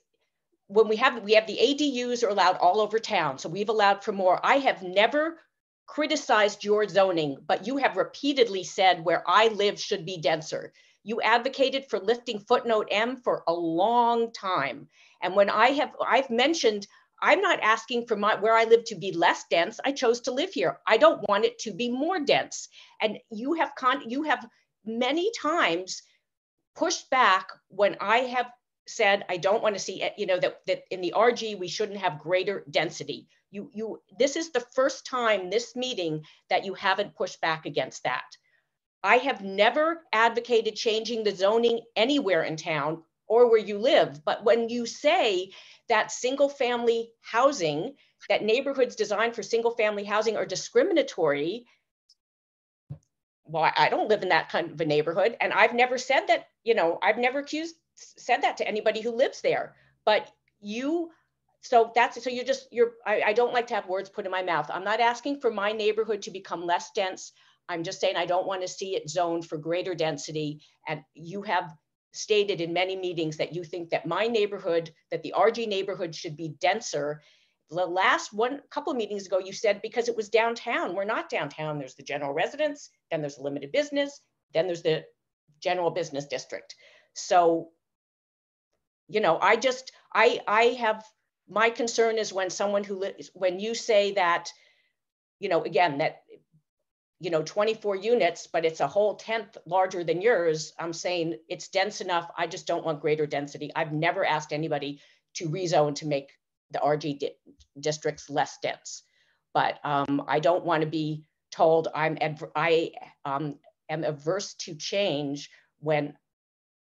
when we have we have the ADUs are allowed all over town, so we've allowed for more. I have never criticized your zoning, but you have repeatedly said where I live should be denser. You advocated for lifting footnote M for a long time. And when I have I've mentioned I'm not asking for my where I live to be less dense. I chose to live here. I don't want it to be more dense. And you have con you have many times pushed back when I have said, I don't want to see, eh, you know, that, that in the RG, we shouldn't have greater density. You, you, this is the first time this meeting that you haven't pushed back against that. I have never advocated changing the zoning anywhere in town or where you live. But when you say that single family housing, that neighborhoods designed for single family housing are discriminatory, well, I don't live in that kind of a neighborhood. And I've never said that, you know, I've never accused said that to anybody who lives there. But you, so that's so you're just you're. I, I don't like to have words put in my mouth. I'm not asking for my neighborhood to become less dense. I'm just saying I don't want to see it zoned for greater density. And you have stated in many meetings that you think that my neighborhood, that the RG neighborhood should be denser. The last one, couple of meetings ago, you said because it was downtown. We're not downtown. There's the general residence, then there's limited business, then there's the general business district. So, you know, I just, I, I have, my concern is when someone who when you say that, you know, again, that you know, 24 units, but it's a whole tenth larger than yours, I'm saying it's dense enough. I just don't want greater density. I've never asked anybody to rezone to make the RG di districts less dense. But um, I don't want to be told I'm I um, am averse to change when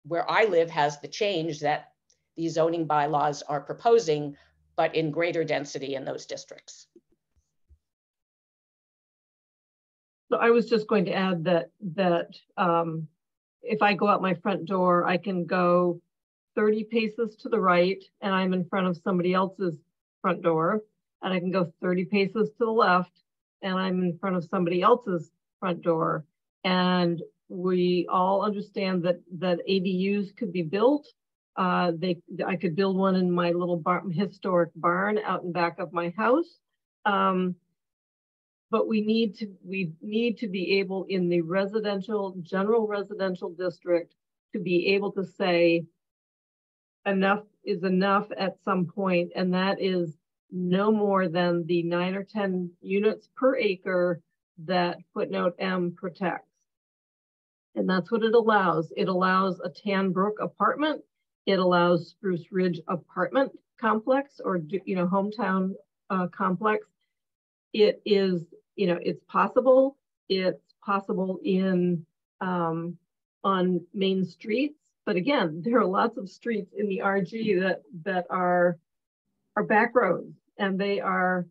where I live has the change that these zoning bylaws are proposing, but in greater density in those districts. So I was just going to add that that um, if I go out my front door, I can go 30 paces to the right and I'm in front of somebody else's front door. And I can go 30 paces to the left and I'm in front of somebody else's front door. And we all understand that that ADUs could be built. Uh, they, I could build one in my little bar, historic barn out in back of my house. Um, but we need to we need to be able in the residential general residential district to be able to say enough is enough at some point and that is no more than the nine or 10 units per acre that footnote M protects. And that's what it allows. It allows a Tanbrook apartment. It allows Spruce Ridge apartment complex or, you know, hometown uh, complex. It is you know, it's possible. It's possible in um, on main streets, but again, there are lots of streets in the RG that that are are back roads, and they are.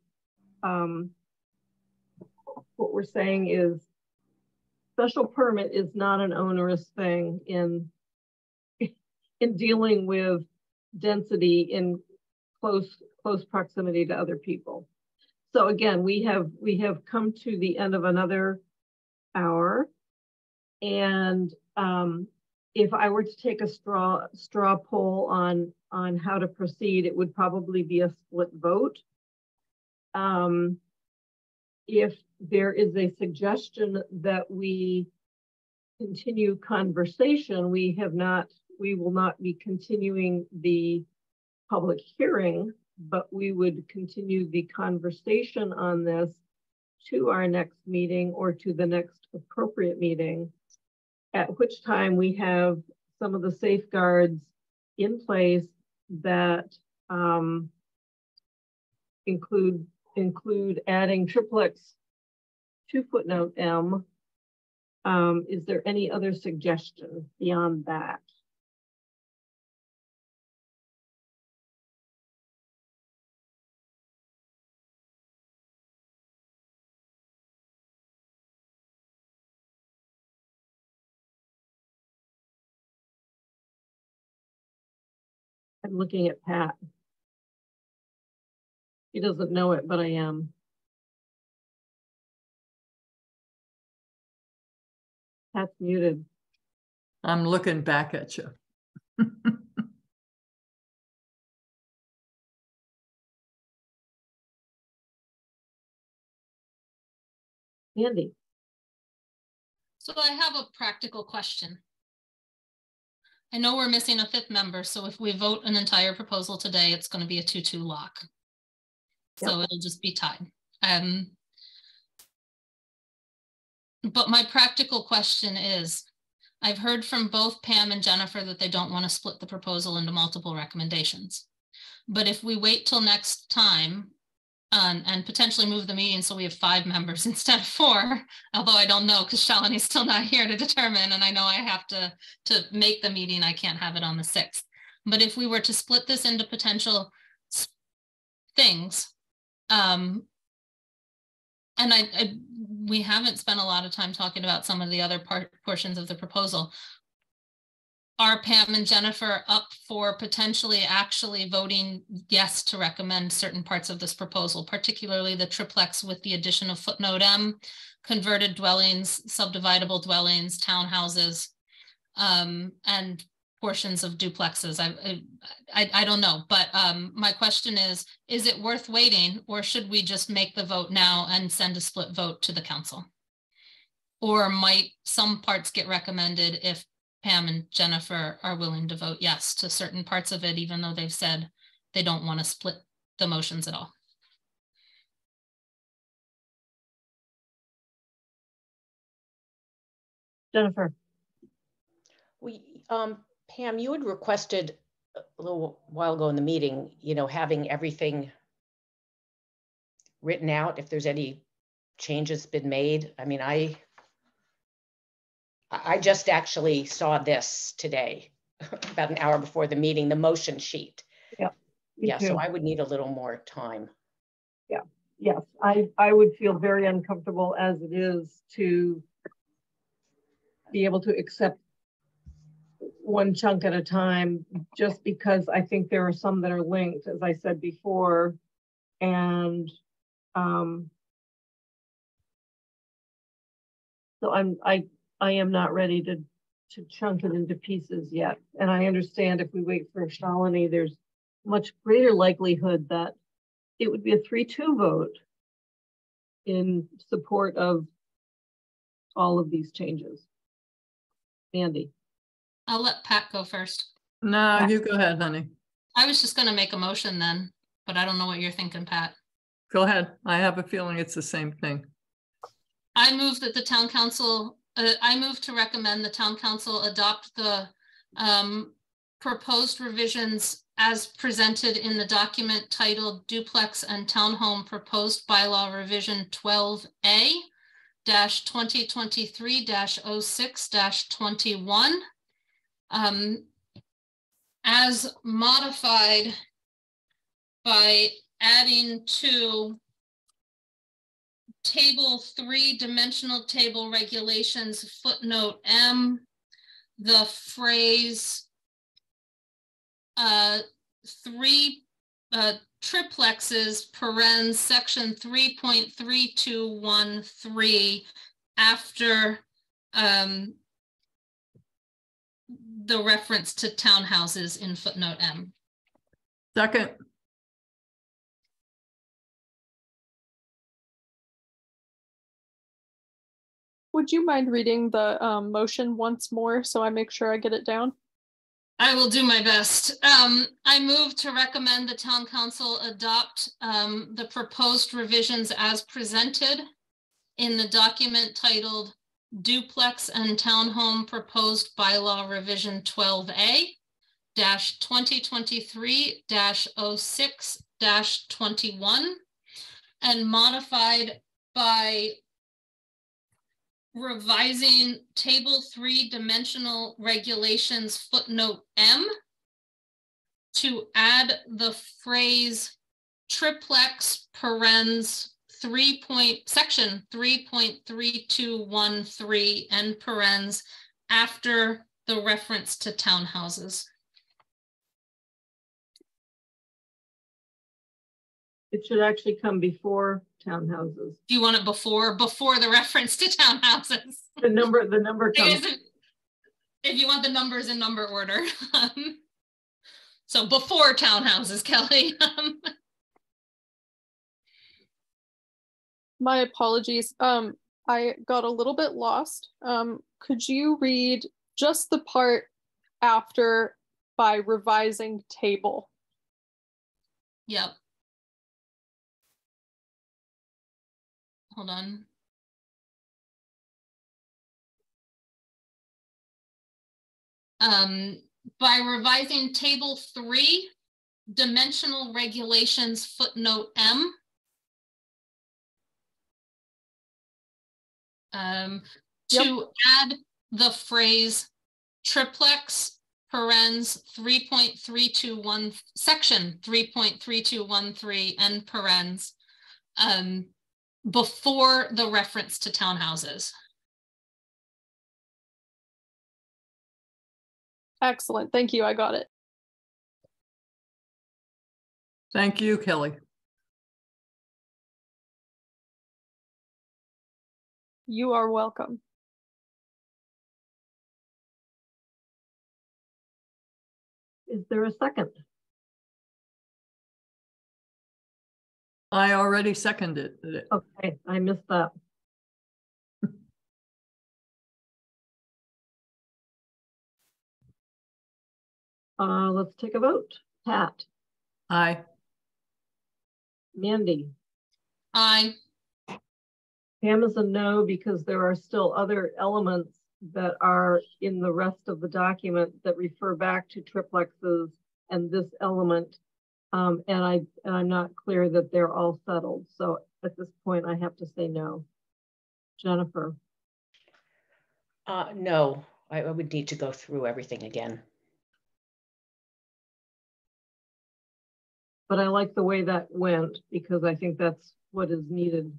Um, what we're saying is, special permit is not an onerous thing in in dealing with density in close close proximity to other people. So again, we have we have come to the end of another hour. And um, if I were to take a straw straw poll on on how to proceed, it would probably be a split vote. Um, if there is a suggestion that we continue conversation, we have not, we will not be continuing the public hearing but we would continue the conversation on this to our next meeting or to the next appropriate meeting, at which time we have some of the safeguards in place that um, include include adding triplex to footnote M. Um, is there any other suggestion beyond that? I'm looking at Pat. He doesn't know it, but I am. Pat's muted. I'm looking back at you. Andy. So I have a practical question. I know we're missing a fifth member, so if we vote an entire proposal today, it's going to be a 2-2 lock. Yep. So it'll just be tied. Um, but my practical question is, I've heard from both Pam and Jennifer that they don't want to split the proposal into multiple recommendations. But if we wait till next time, um, and potentially move the meeting so we have five members instead of four, although I don't know because Shalini's still not here to determine, and I know I have to, to make the meeting, I can't have it on the 6th. But if we were to split this into potential things, um, and I, I, we haven't spent a lot of time talking about some of the other part, portions of the proposal are Pam and Jennifer up for potentially actually voting yes to recommend certain parts of this proposal, particularly the triplex with the addition of footnote M, converted dwellings, subdividable dwellings, townhouses, um, and portions of duplexes. I, I, I don't know, but um, my question is, is it worth waiting or should we just make the vote now and send a split vote to the council? Or might some parts get recommended if Pam and Jennifer are willing to vote yes to certain parts of it, even though they've said they don't want to split the motions at all? Jennifer, We, um, Pam, you had requested a little while ago in the meeting, you know, having everything written out, if there's any changes been made. I mean, I I just actually saw this today, about an hour before the meeting, the motion sheet. me Yeah, so. I would need a little more time. Yeah, yes, I, I would feel very uncomfortable as it is to be able to accept one chunk at a time, just because I think there are some that are linked, as I said before. And, um, so I'm, I, I am not ready to, to chunk it into pieces yet. And I understand if we wait for Shalini, there's much greater likelihood that it would be a three-two vote in support of all of these changes. Andy, I'll let Pat go first. No, you go ahead, honey. I was just gonna make a motion then, but I don't know what you're thinking, Pat. Go ahead. I have a feeling it's the same thing. I move that the town council, uh, I move to recommend the town council adopt the um, proposed revisions as presented in the document titled duplex and townhome proposed bylaw revision twelve A dash twenty twenty-three dash oh six dash twenty-one. Um, as modified by adding to table three dimensional table regulations footnote M, the phrase uh, three uh, triplexes, parens, section three point three two one three after um, the reference to townhouses in footnote M. Second, Would you mind reading the um, motion once more so I make sure I get it down? I will do my best. Um, I move to recommend the town council adopt, um, the proposed revisions as presented in the document titled duplex and townhome proposed bylaw revision twelve A dash twenty twenty-three dash oh six dash twenty-one and modified by revising table three dimensional regulations footnote M to add the phrase triplex parens three point, section three point three two one three and parens after the reference to townhouses. it should actually come before townhouses. Do you want it before, before the reference to townhouses? The number, the number comes, If you want the numbers in number order. um, So before townhouses, Kelly. um, My apologies. Um, I got a little bit lost. Um, could you read just the part after by revising table? Yep. Hold on. Um, by revising table three, dimensional regulations footnote M. Um, Yep. to add the phrase triplex parens three point three two one, section three point three two one three and parens. Um, before the reference to townhouses. Excellent. Thank you. I got it. thank you, Kelly. You are welcome. Is there a second? I already seconded it. Okay, I missed that. Uh, let's take a vote. Pat, Aye. Mandy, Aye. Pam is a no because there are still other elements that are in the rest of the document that refer back to triplexes and this element. Um, and I, and I'm not clear that they're all settled. So at this point, I have to say no. Jennifer, Uh, no, I, I would need to go through everything again. but I like the way that went because I think that's what is needed.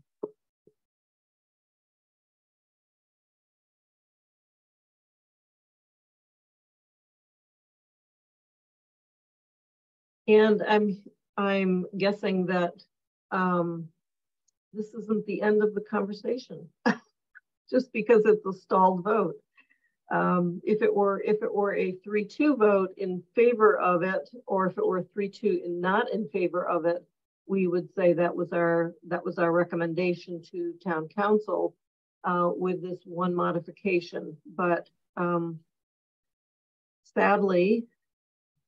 And I'm, I'm guessing that um, this isn't the end of the conversation, just because it's a stalled vote. Um, if it were if it were a 3-2 vote in favor of it, or if it were 3-2 and not in favor of it, we would say that was our that was our recommendation to town council uh, with this one modification. But um, sadly,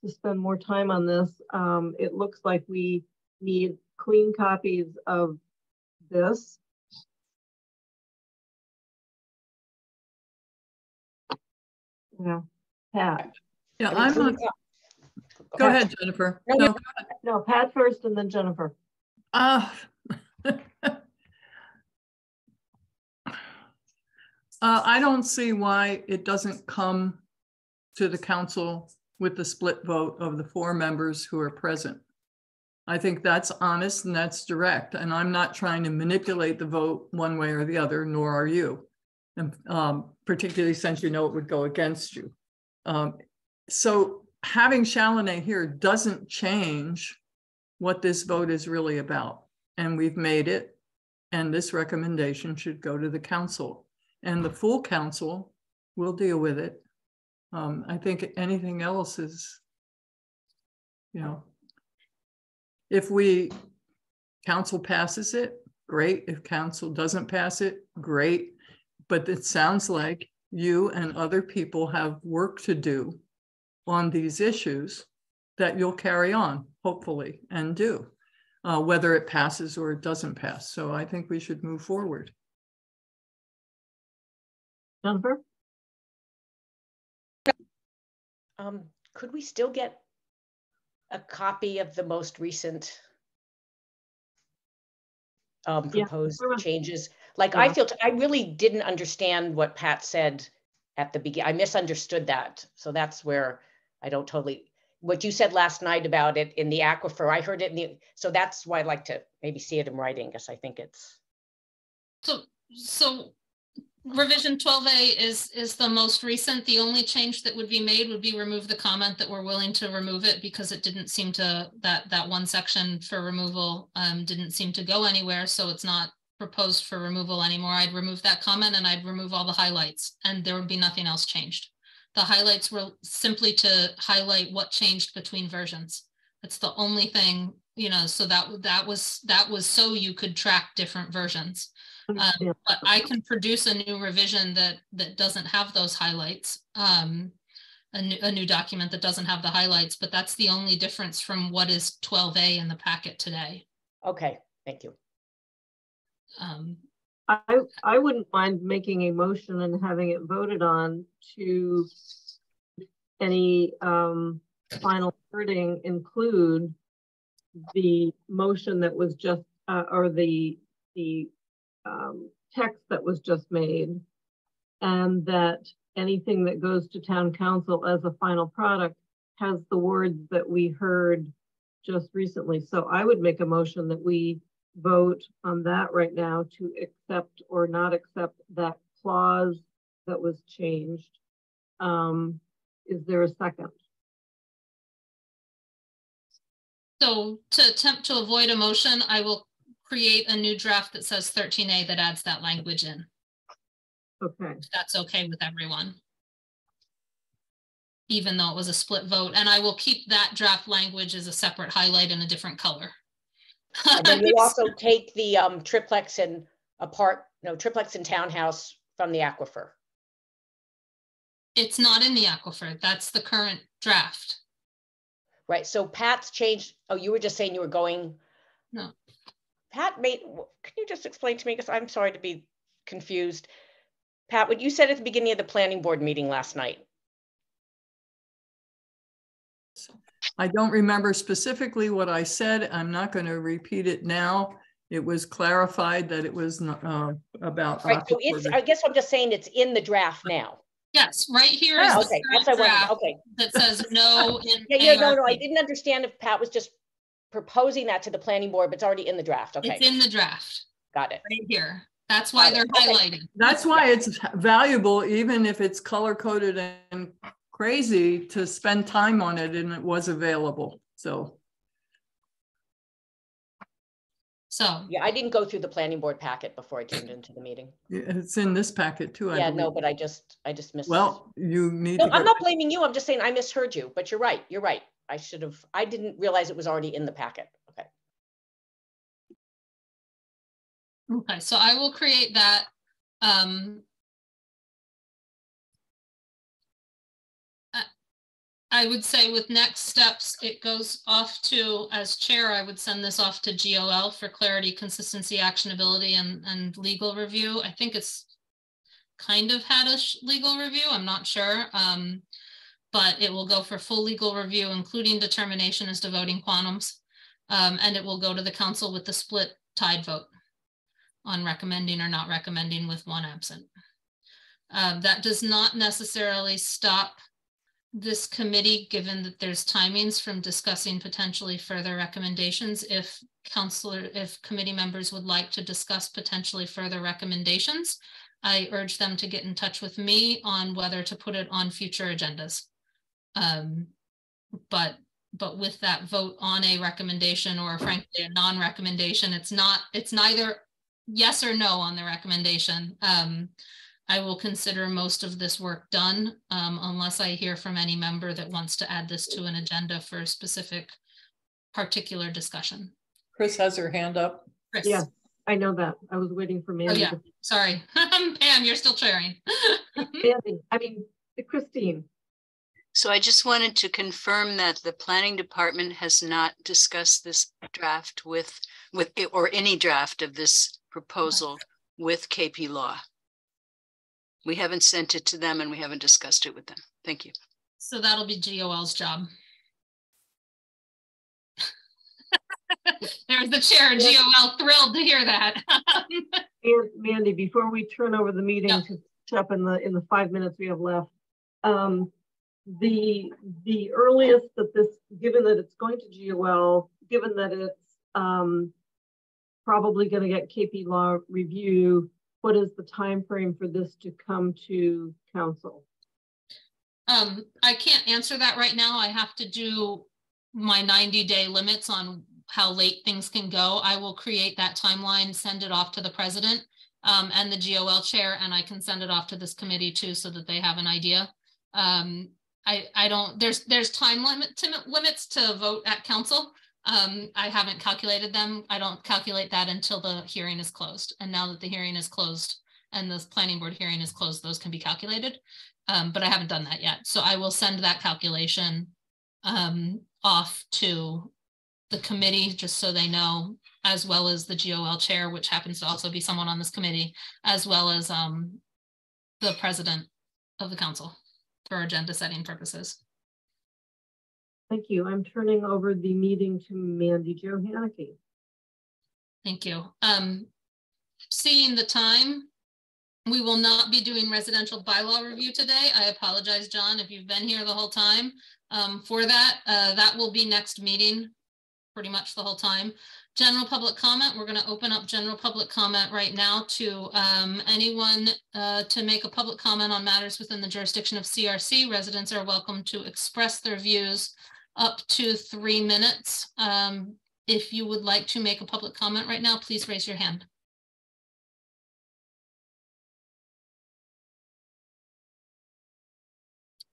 to spend more time on this, um, it looks like we need clean copies of this. Yeah, Pat. Yeah, I mean, I'm clean on. co- Go ahead, Jennifer. No, No, No, Pat first and then Jennifer. Uh, uh, I don't see why it doesn't come to the council with the split vote of the four members who are present. I think that's honest and that's direct, and I'm not trying to manipulate the vote one way or the other, nor are you. And um, particularly since you know it would go against you. Um, so having Shalini here doesn't change what this vote is really about. And we've made it. And this recommendation should go to the council. And the full council will deal with it. Um, I think anything else is, you know, if we, council passes it, great. If council doesn't pass it, great. But it sounds like you and other people have work to do on these issues that you'll carry on, hopefully, and do, uh, whether it passes or it doesn't pass. So I think we should move forward. Jennifer? Um, could we still get a copy of the most recent um, proposed sure. changes? Like, I feel, I really didn't understand what Pat said at the beginning. I misunderstood that. So that's where I don't totally, what you said last night about it in the aquifer, I heard it in the, so that's why I'd like to maybe see it in writing, because I think it's, so, so revision twelve A is, is the most recent. The only change that would be made would be remove the comment that we're willing to remove it because it didn't seem to, that, that one section for removal um, didn't seem to go anywhere, so it's not proposed for removal anymore. I'd remove that comment and I'd remove all the highlights and there would be nothing else changed. The highlights were simply to highlight what changed between versions. That's the only thing, you know, so that, that was, that was so you could track different versions. Understand. But I can produce a new revision that, that doesn't have those highlights. Um, a new, a new document that doesn't have the highlights, but that's the only difference from what is twelve A in the packet today. okay, thank you. Um, I, I wouldn't mind making a motion and having it voted on to any um, final wording include the motion that was just, uh, or the, the um, text that was just made. And that anything that goes to town council as a final product has the words that we heard just recently. So I would make a motion that we vote on that right now to accept or not accept that clause that was changed. Um, is there a second? So to attempt to avoid a motion, I will create a new draft that says thirteen A that adds that language in. Okay, If that's okay with everyone. even though it was a split vote. And I will keep that draft language as a separate highlight in a different color. And then you also take the um, triplex and apart, no, triplex and townhouse from the aquifer. It's not in the aquifer. That's the current draft. Right, so Pat's changed, oh, you were just saying you were going? No. Pat made, can you just explain to me, because I'm sorry to be confused. Pat, what you said at the beginning of the planning board meeting last night, I don't remember specifically what I said. I'm not going to repeat it now. It was clarified that it was uh, about. right, so it's, I guess I'm just saying it's in the draft now. Yes, right here. Oh, the Okay, that's current I wanted, okay. that says no in. Yeah, yeah, no, no, I didn't understand if Pat was just proposing that to the planning board, but it's already in the draft, okay, It's in the draft, got it. right here. That's why they're it. Okay. highlighting. That's why it's valuable, even if it's color coded and crazy to spend time on it and it was available. So So, Yeah, I didn't go through the planning board packet before I tuned into the meeting. yeah, it's in this packet too. I Yeah, no, but I just, I just missed. Well, you need No, to. I'm not blaming you, I'm just saying I misheard you, but you're right, you're right. I should have, I didn't realize it was already in the packet, okay. okay, so I will create that. Um. I- would say with next steps, it goes off to, as chair, I would send this off to GOL for clarity, consistency, actionability, and, and legal review. I think it's kind of had a legal review, I'm not sure. Um, but it will go for full legal review, including determination as to voting quantums. Um, and it will go to the council with the split tied vote on recommending or not recommending with one absent. Um, that does not necessarily stop this committee, given that there's timings from discussing potentially further recommendations. If counselor, if committee members would like to discuss potentially further recommendations, I urge them to get in touch with me on whether to put it on future agendas. Um, but, but with that vote on a recommendation or frankly a non-recommendation, it's not, it's neither yes or no on the recommendation. Um, I will consider most of this work done um, unless I hear from any member that wants to add this to an agenda for a specific particular discussion. Chris has her hand up. Chris, Yeah. I know that. I was waiting for Mandy. yeah. to- sorry. Pam, you're still chairing. Mandy, I mean, Christine, So I just wanted to confirm that the planning department has not discussed this draft with, with, or any draft of this proposal with KP Law. We haven't sent it to them and we haven't discussed it with them. Thank you. So that'll be GOL's job. There's the chair, GOL thrilled to hear that. Mandy, before we turn over the meeting Yeah. to catch up in the, in the five minutes we have left, um, the, the earliest that this, given that it's going to GOL, given that it's, um, probably gonna get KP Law review, what is the time frame for this to come to council? Um, I can't answer that right now. I have to do my ninety day limits on how late things can go. I will create that timeline, send it off to the president um, and the GOL chair, and I can send it off to this committee too, so that they have an idea. Um, I, I don't, there's, there's time limit, to- limits to vote at council. Um, I haven't calculated them. I don't calculate that until the hearing is closed. And now that the hearing is closed and the planning board hearing is closed, those can be calculated. Um, but I haven't done that yet. So I will send that calculation um, off to the committee, just so they know, as well as the GOL chair, which happens to also be someone on this committee, as well as um, the president of the council for agenda setting purposes. Thank you. I'm turning over the meeting to Mandy Jo Hanneke. Thank you. Um, seeing the time, we will not be doing residential bylaw review today. I apologize, John, if you've been here the whole time. Um, for that, uh, that will be next meeting, pretty much the whole time. General public comment, we're gonna open up general public comment right now to, um, anyone, uh, to make a public comment on matters within the jurisdiction of CRC. Residents are welcome to express their views up to three minutes. Um, if you would like to make a public comment right now, please raise your hand.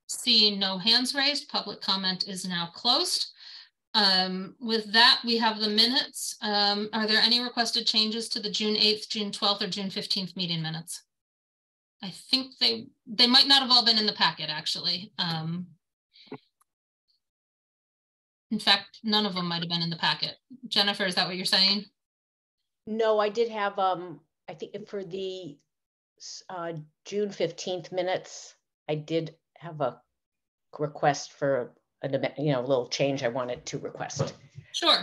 Seeing no hands raised, public comment is now closed. Um, with that, we have the minutes. Um, are there any requested changes to the June 8th, June 12th, or June 15th meeting minutes? I think they they might not have all been in the packet actually. Um, in fact, none of them might have been in the packet. Jennifer, is that what you're saying? No, I did have, um, I think for the uh, June 15th minutes, I did have a request for a, you know, a little change I wanted to request. Sure.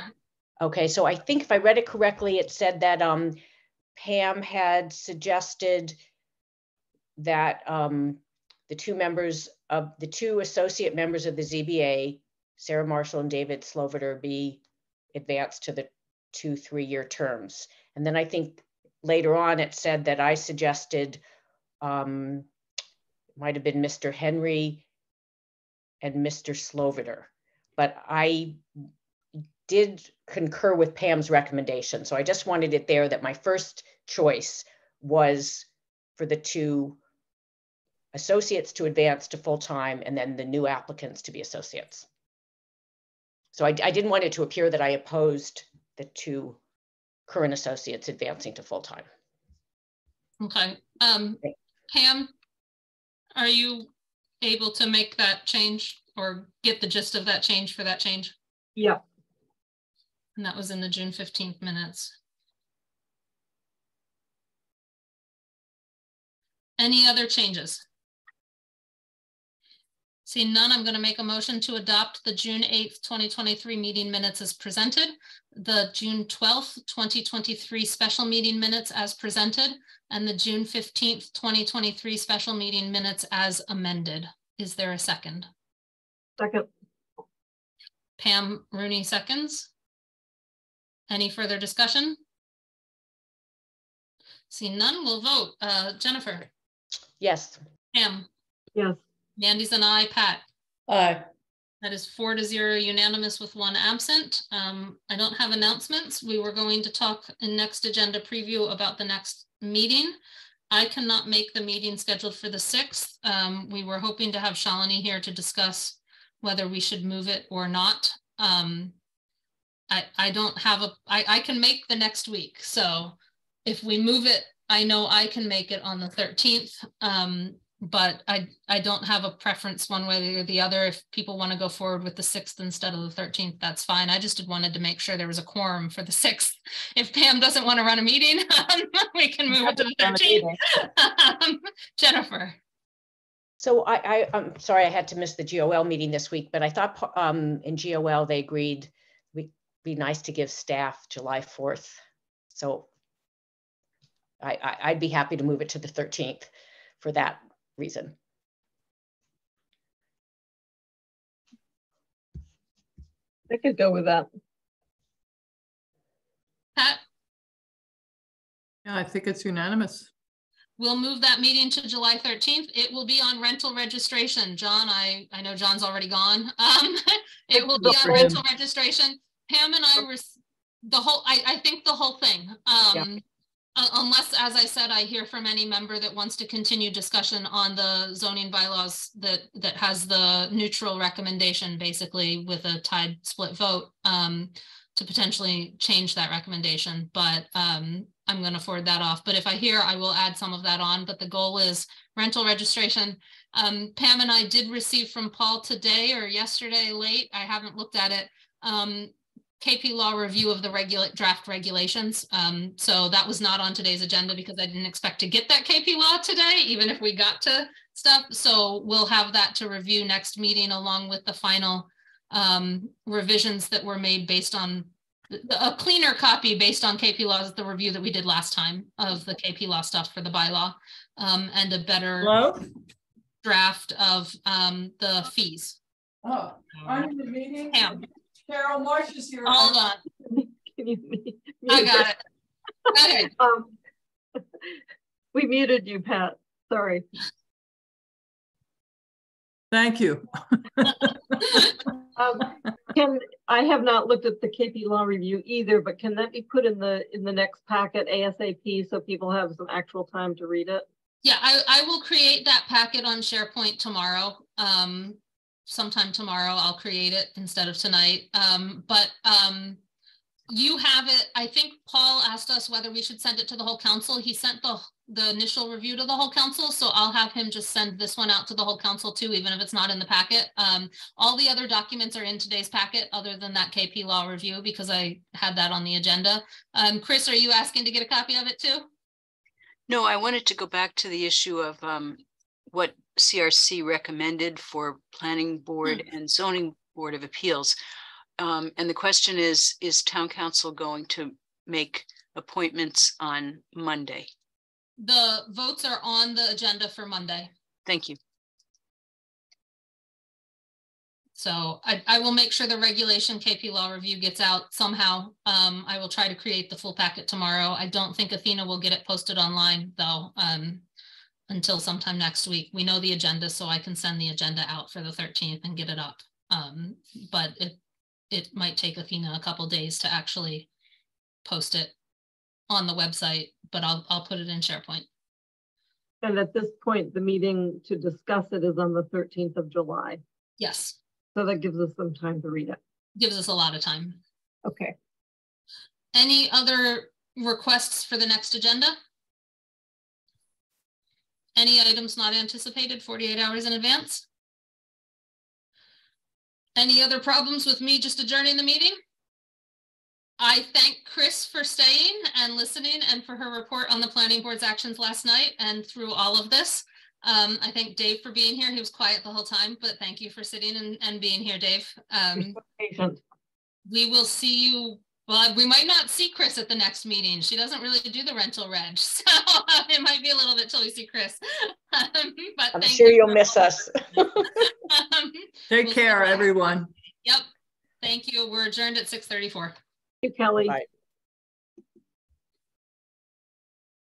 Okay, so I think if I read it correctly, it said that um, Pam had suggested that um, the two members of the two associate members of the ZBA, Sarah Marshall and David Sloviter, be advanced to the two three-year terms. And then I think later on it said that I suggested um, might have been Mr. Henry and Mr. Sloviter, but I did concur with Pam's recommendation. So I just wanted it there that my first choice was for the two associates to advance to full-time and then the new applicants to be associates. So I, I didn't want it to appear that I opposed the two current associates advancing to full-time. Okay. Um, Pam, are you able to make that change or get the gist of that change for that change? Yeah. And that was in the June 15th minutes. Any other changes? Seeing none, I'm going to make a motion to adopt the June 8th, 2023 meeting minutes as presented, the June 12th, 2023 special meeting minutes as presented, and the June 15th, 2023 special meeting minutes as amended. Is there a second? Second. Pam Rooney seconds. Any further discussion? Seeing none, we'll vote. Uh, Jennifer? Yes. Pam? Yes. Mandy's an aye. Pat? Aye. That is four to zero unanimous with one absent. Um, I don't have announcements. We were going to talk in next agenda preview about the next meeting. I cannot make the meeting scheduled for the 6th. Um, we were hoping to have Shalini here to discuss whether we should move it or not. Um, I, I don't have a, I, I can make the next week. So if we move it, I know I can make it on the 13th. Um, but I, I don't have a preference one way or the other. If people want to go forward with the 6th instead of the 13th, that's fine. I just wanted to make sure there was a quorum for the 6th. If Pam doesn't want to run a meeting, um, we can move it to the 13th. Um, Jennifer. So I, I, I'm sorry I had to miss the GOL meeting this week, but I thought um, in GOL they agreed we'd be nice to give staff July 4th. So I, I, I'd be happy to move it to the 13th for that reason. I could go with that. Pat? Yeah, I think it's unanimous. We'll move that meeting to July 13th. It will be on rental registration. John, I, I know John's already gone. Um, it will be on rental registration. Pam and I were the whole, I, I think the whole thing. Um, yeah. Uh, unless, as I said, I hear from any member that wants to continue discussion on the zoning bylaws that that has the neutral recommendation, basically with a tied split vote, um, to potentially change that recommendation. But um, I'm going to forward that off. But if I hear, I will add some of that on. But the goal is rental registration. Um, Pam and I did receive from Paul today or yesterday late. I haven't looked at it. Um, KP Law review of the regula draft regulations. Um, so that was not on today's agenda because I didn't expect to get that KP Law today, even if we got to stuff. So we'll have that to review next meeting along with the final um, revisions that were made based on a cleaner copy based on KP Laws, the review that we did last time of the KP Law stuff for the bylaw um, and a better Hello? draft of um, the fees. Oh, I'm the meeting. Pam. Carol Marsh is here. Hold on. I got it. Okay. Um, we muted you, Pat. Sorry. Thank you. um, can I have not looked at the KP law review either, but can that be put in the in the next packet ASAP so people have some actual time to read it? Yeah, I, I will create that packet on SharePoint tomorrow. Um, sometime tomorrow, I'll create it instead of tonight. Um, but um, you have it. I think Paul asked us whether we should send it to the whole council. He sent the the initial review to the whole council, so I'll have him just send this one out to the whole council too, even if it's not in the packet. Um, all the other documents are in today's packet, other than that KP law review, because I had that on the agenda. Um, Chris, are you asking to get a copy of it too? No, I wanted to go back to the issue of um, what CRC recommended for planning board and zoning board of appeals. Um, and the question is, is town council going to make appointments on Monday? The votes are on the agenda for Monday. Thank you. So I, I will make sure the regulation KP law review gets out somehow. Um, I will try to create the full packet tomorrow. I don't think Athena will get it posted online though, um, until sometime next week. We know the agenda, so I can send the agenda out for the 13th and get it up. Um, but it, it might take Athena a couple days to actually post it on the website, but I'll, I'll put it in SharePoint. And at this point, the meeting to discuss it is on the 13th of July. Yes, So that gives us some time to read it. gives us a lot of time. Okay. Any other requests for the next agenda? Any items not anticipated 48 hours in advance? Any other problems with me just adjourning the meeting? I thank Chris for staying and listening and for her report on the planning board's actions last night and through all of this. Um, I thank Dave for being here. He was quiet the whole time, but thank you for sitting and, and being here, Dave. Um, we will see you. Well, we might not see Chris at the next meeting. She doesn't really do the rental reg, so it might be a little bit till we see Chris. Um, but I'm thank sure you you'll miss us. Um, Take We'll care, everyone. Yep. Thank you. We're adjourned at six thirty-four. Thank you, Kelly. Bye.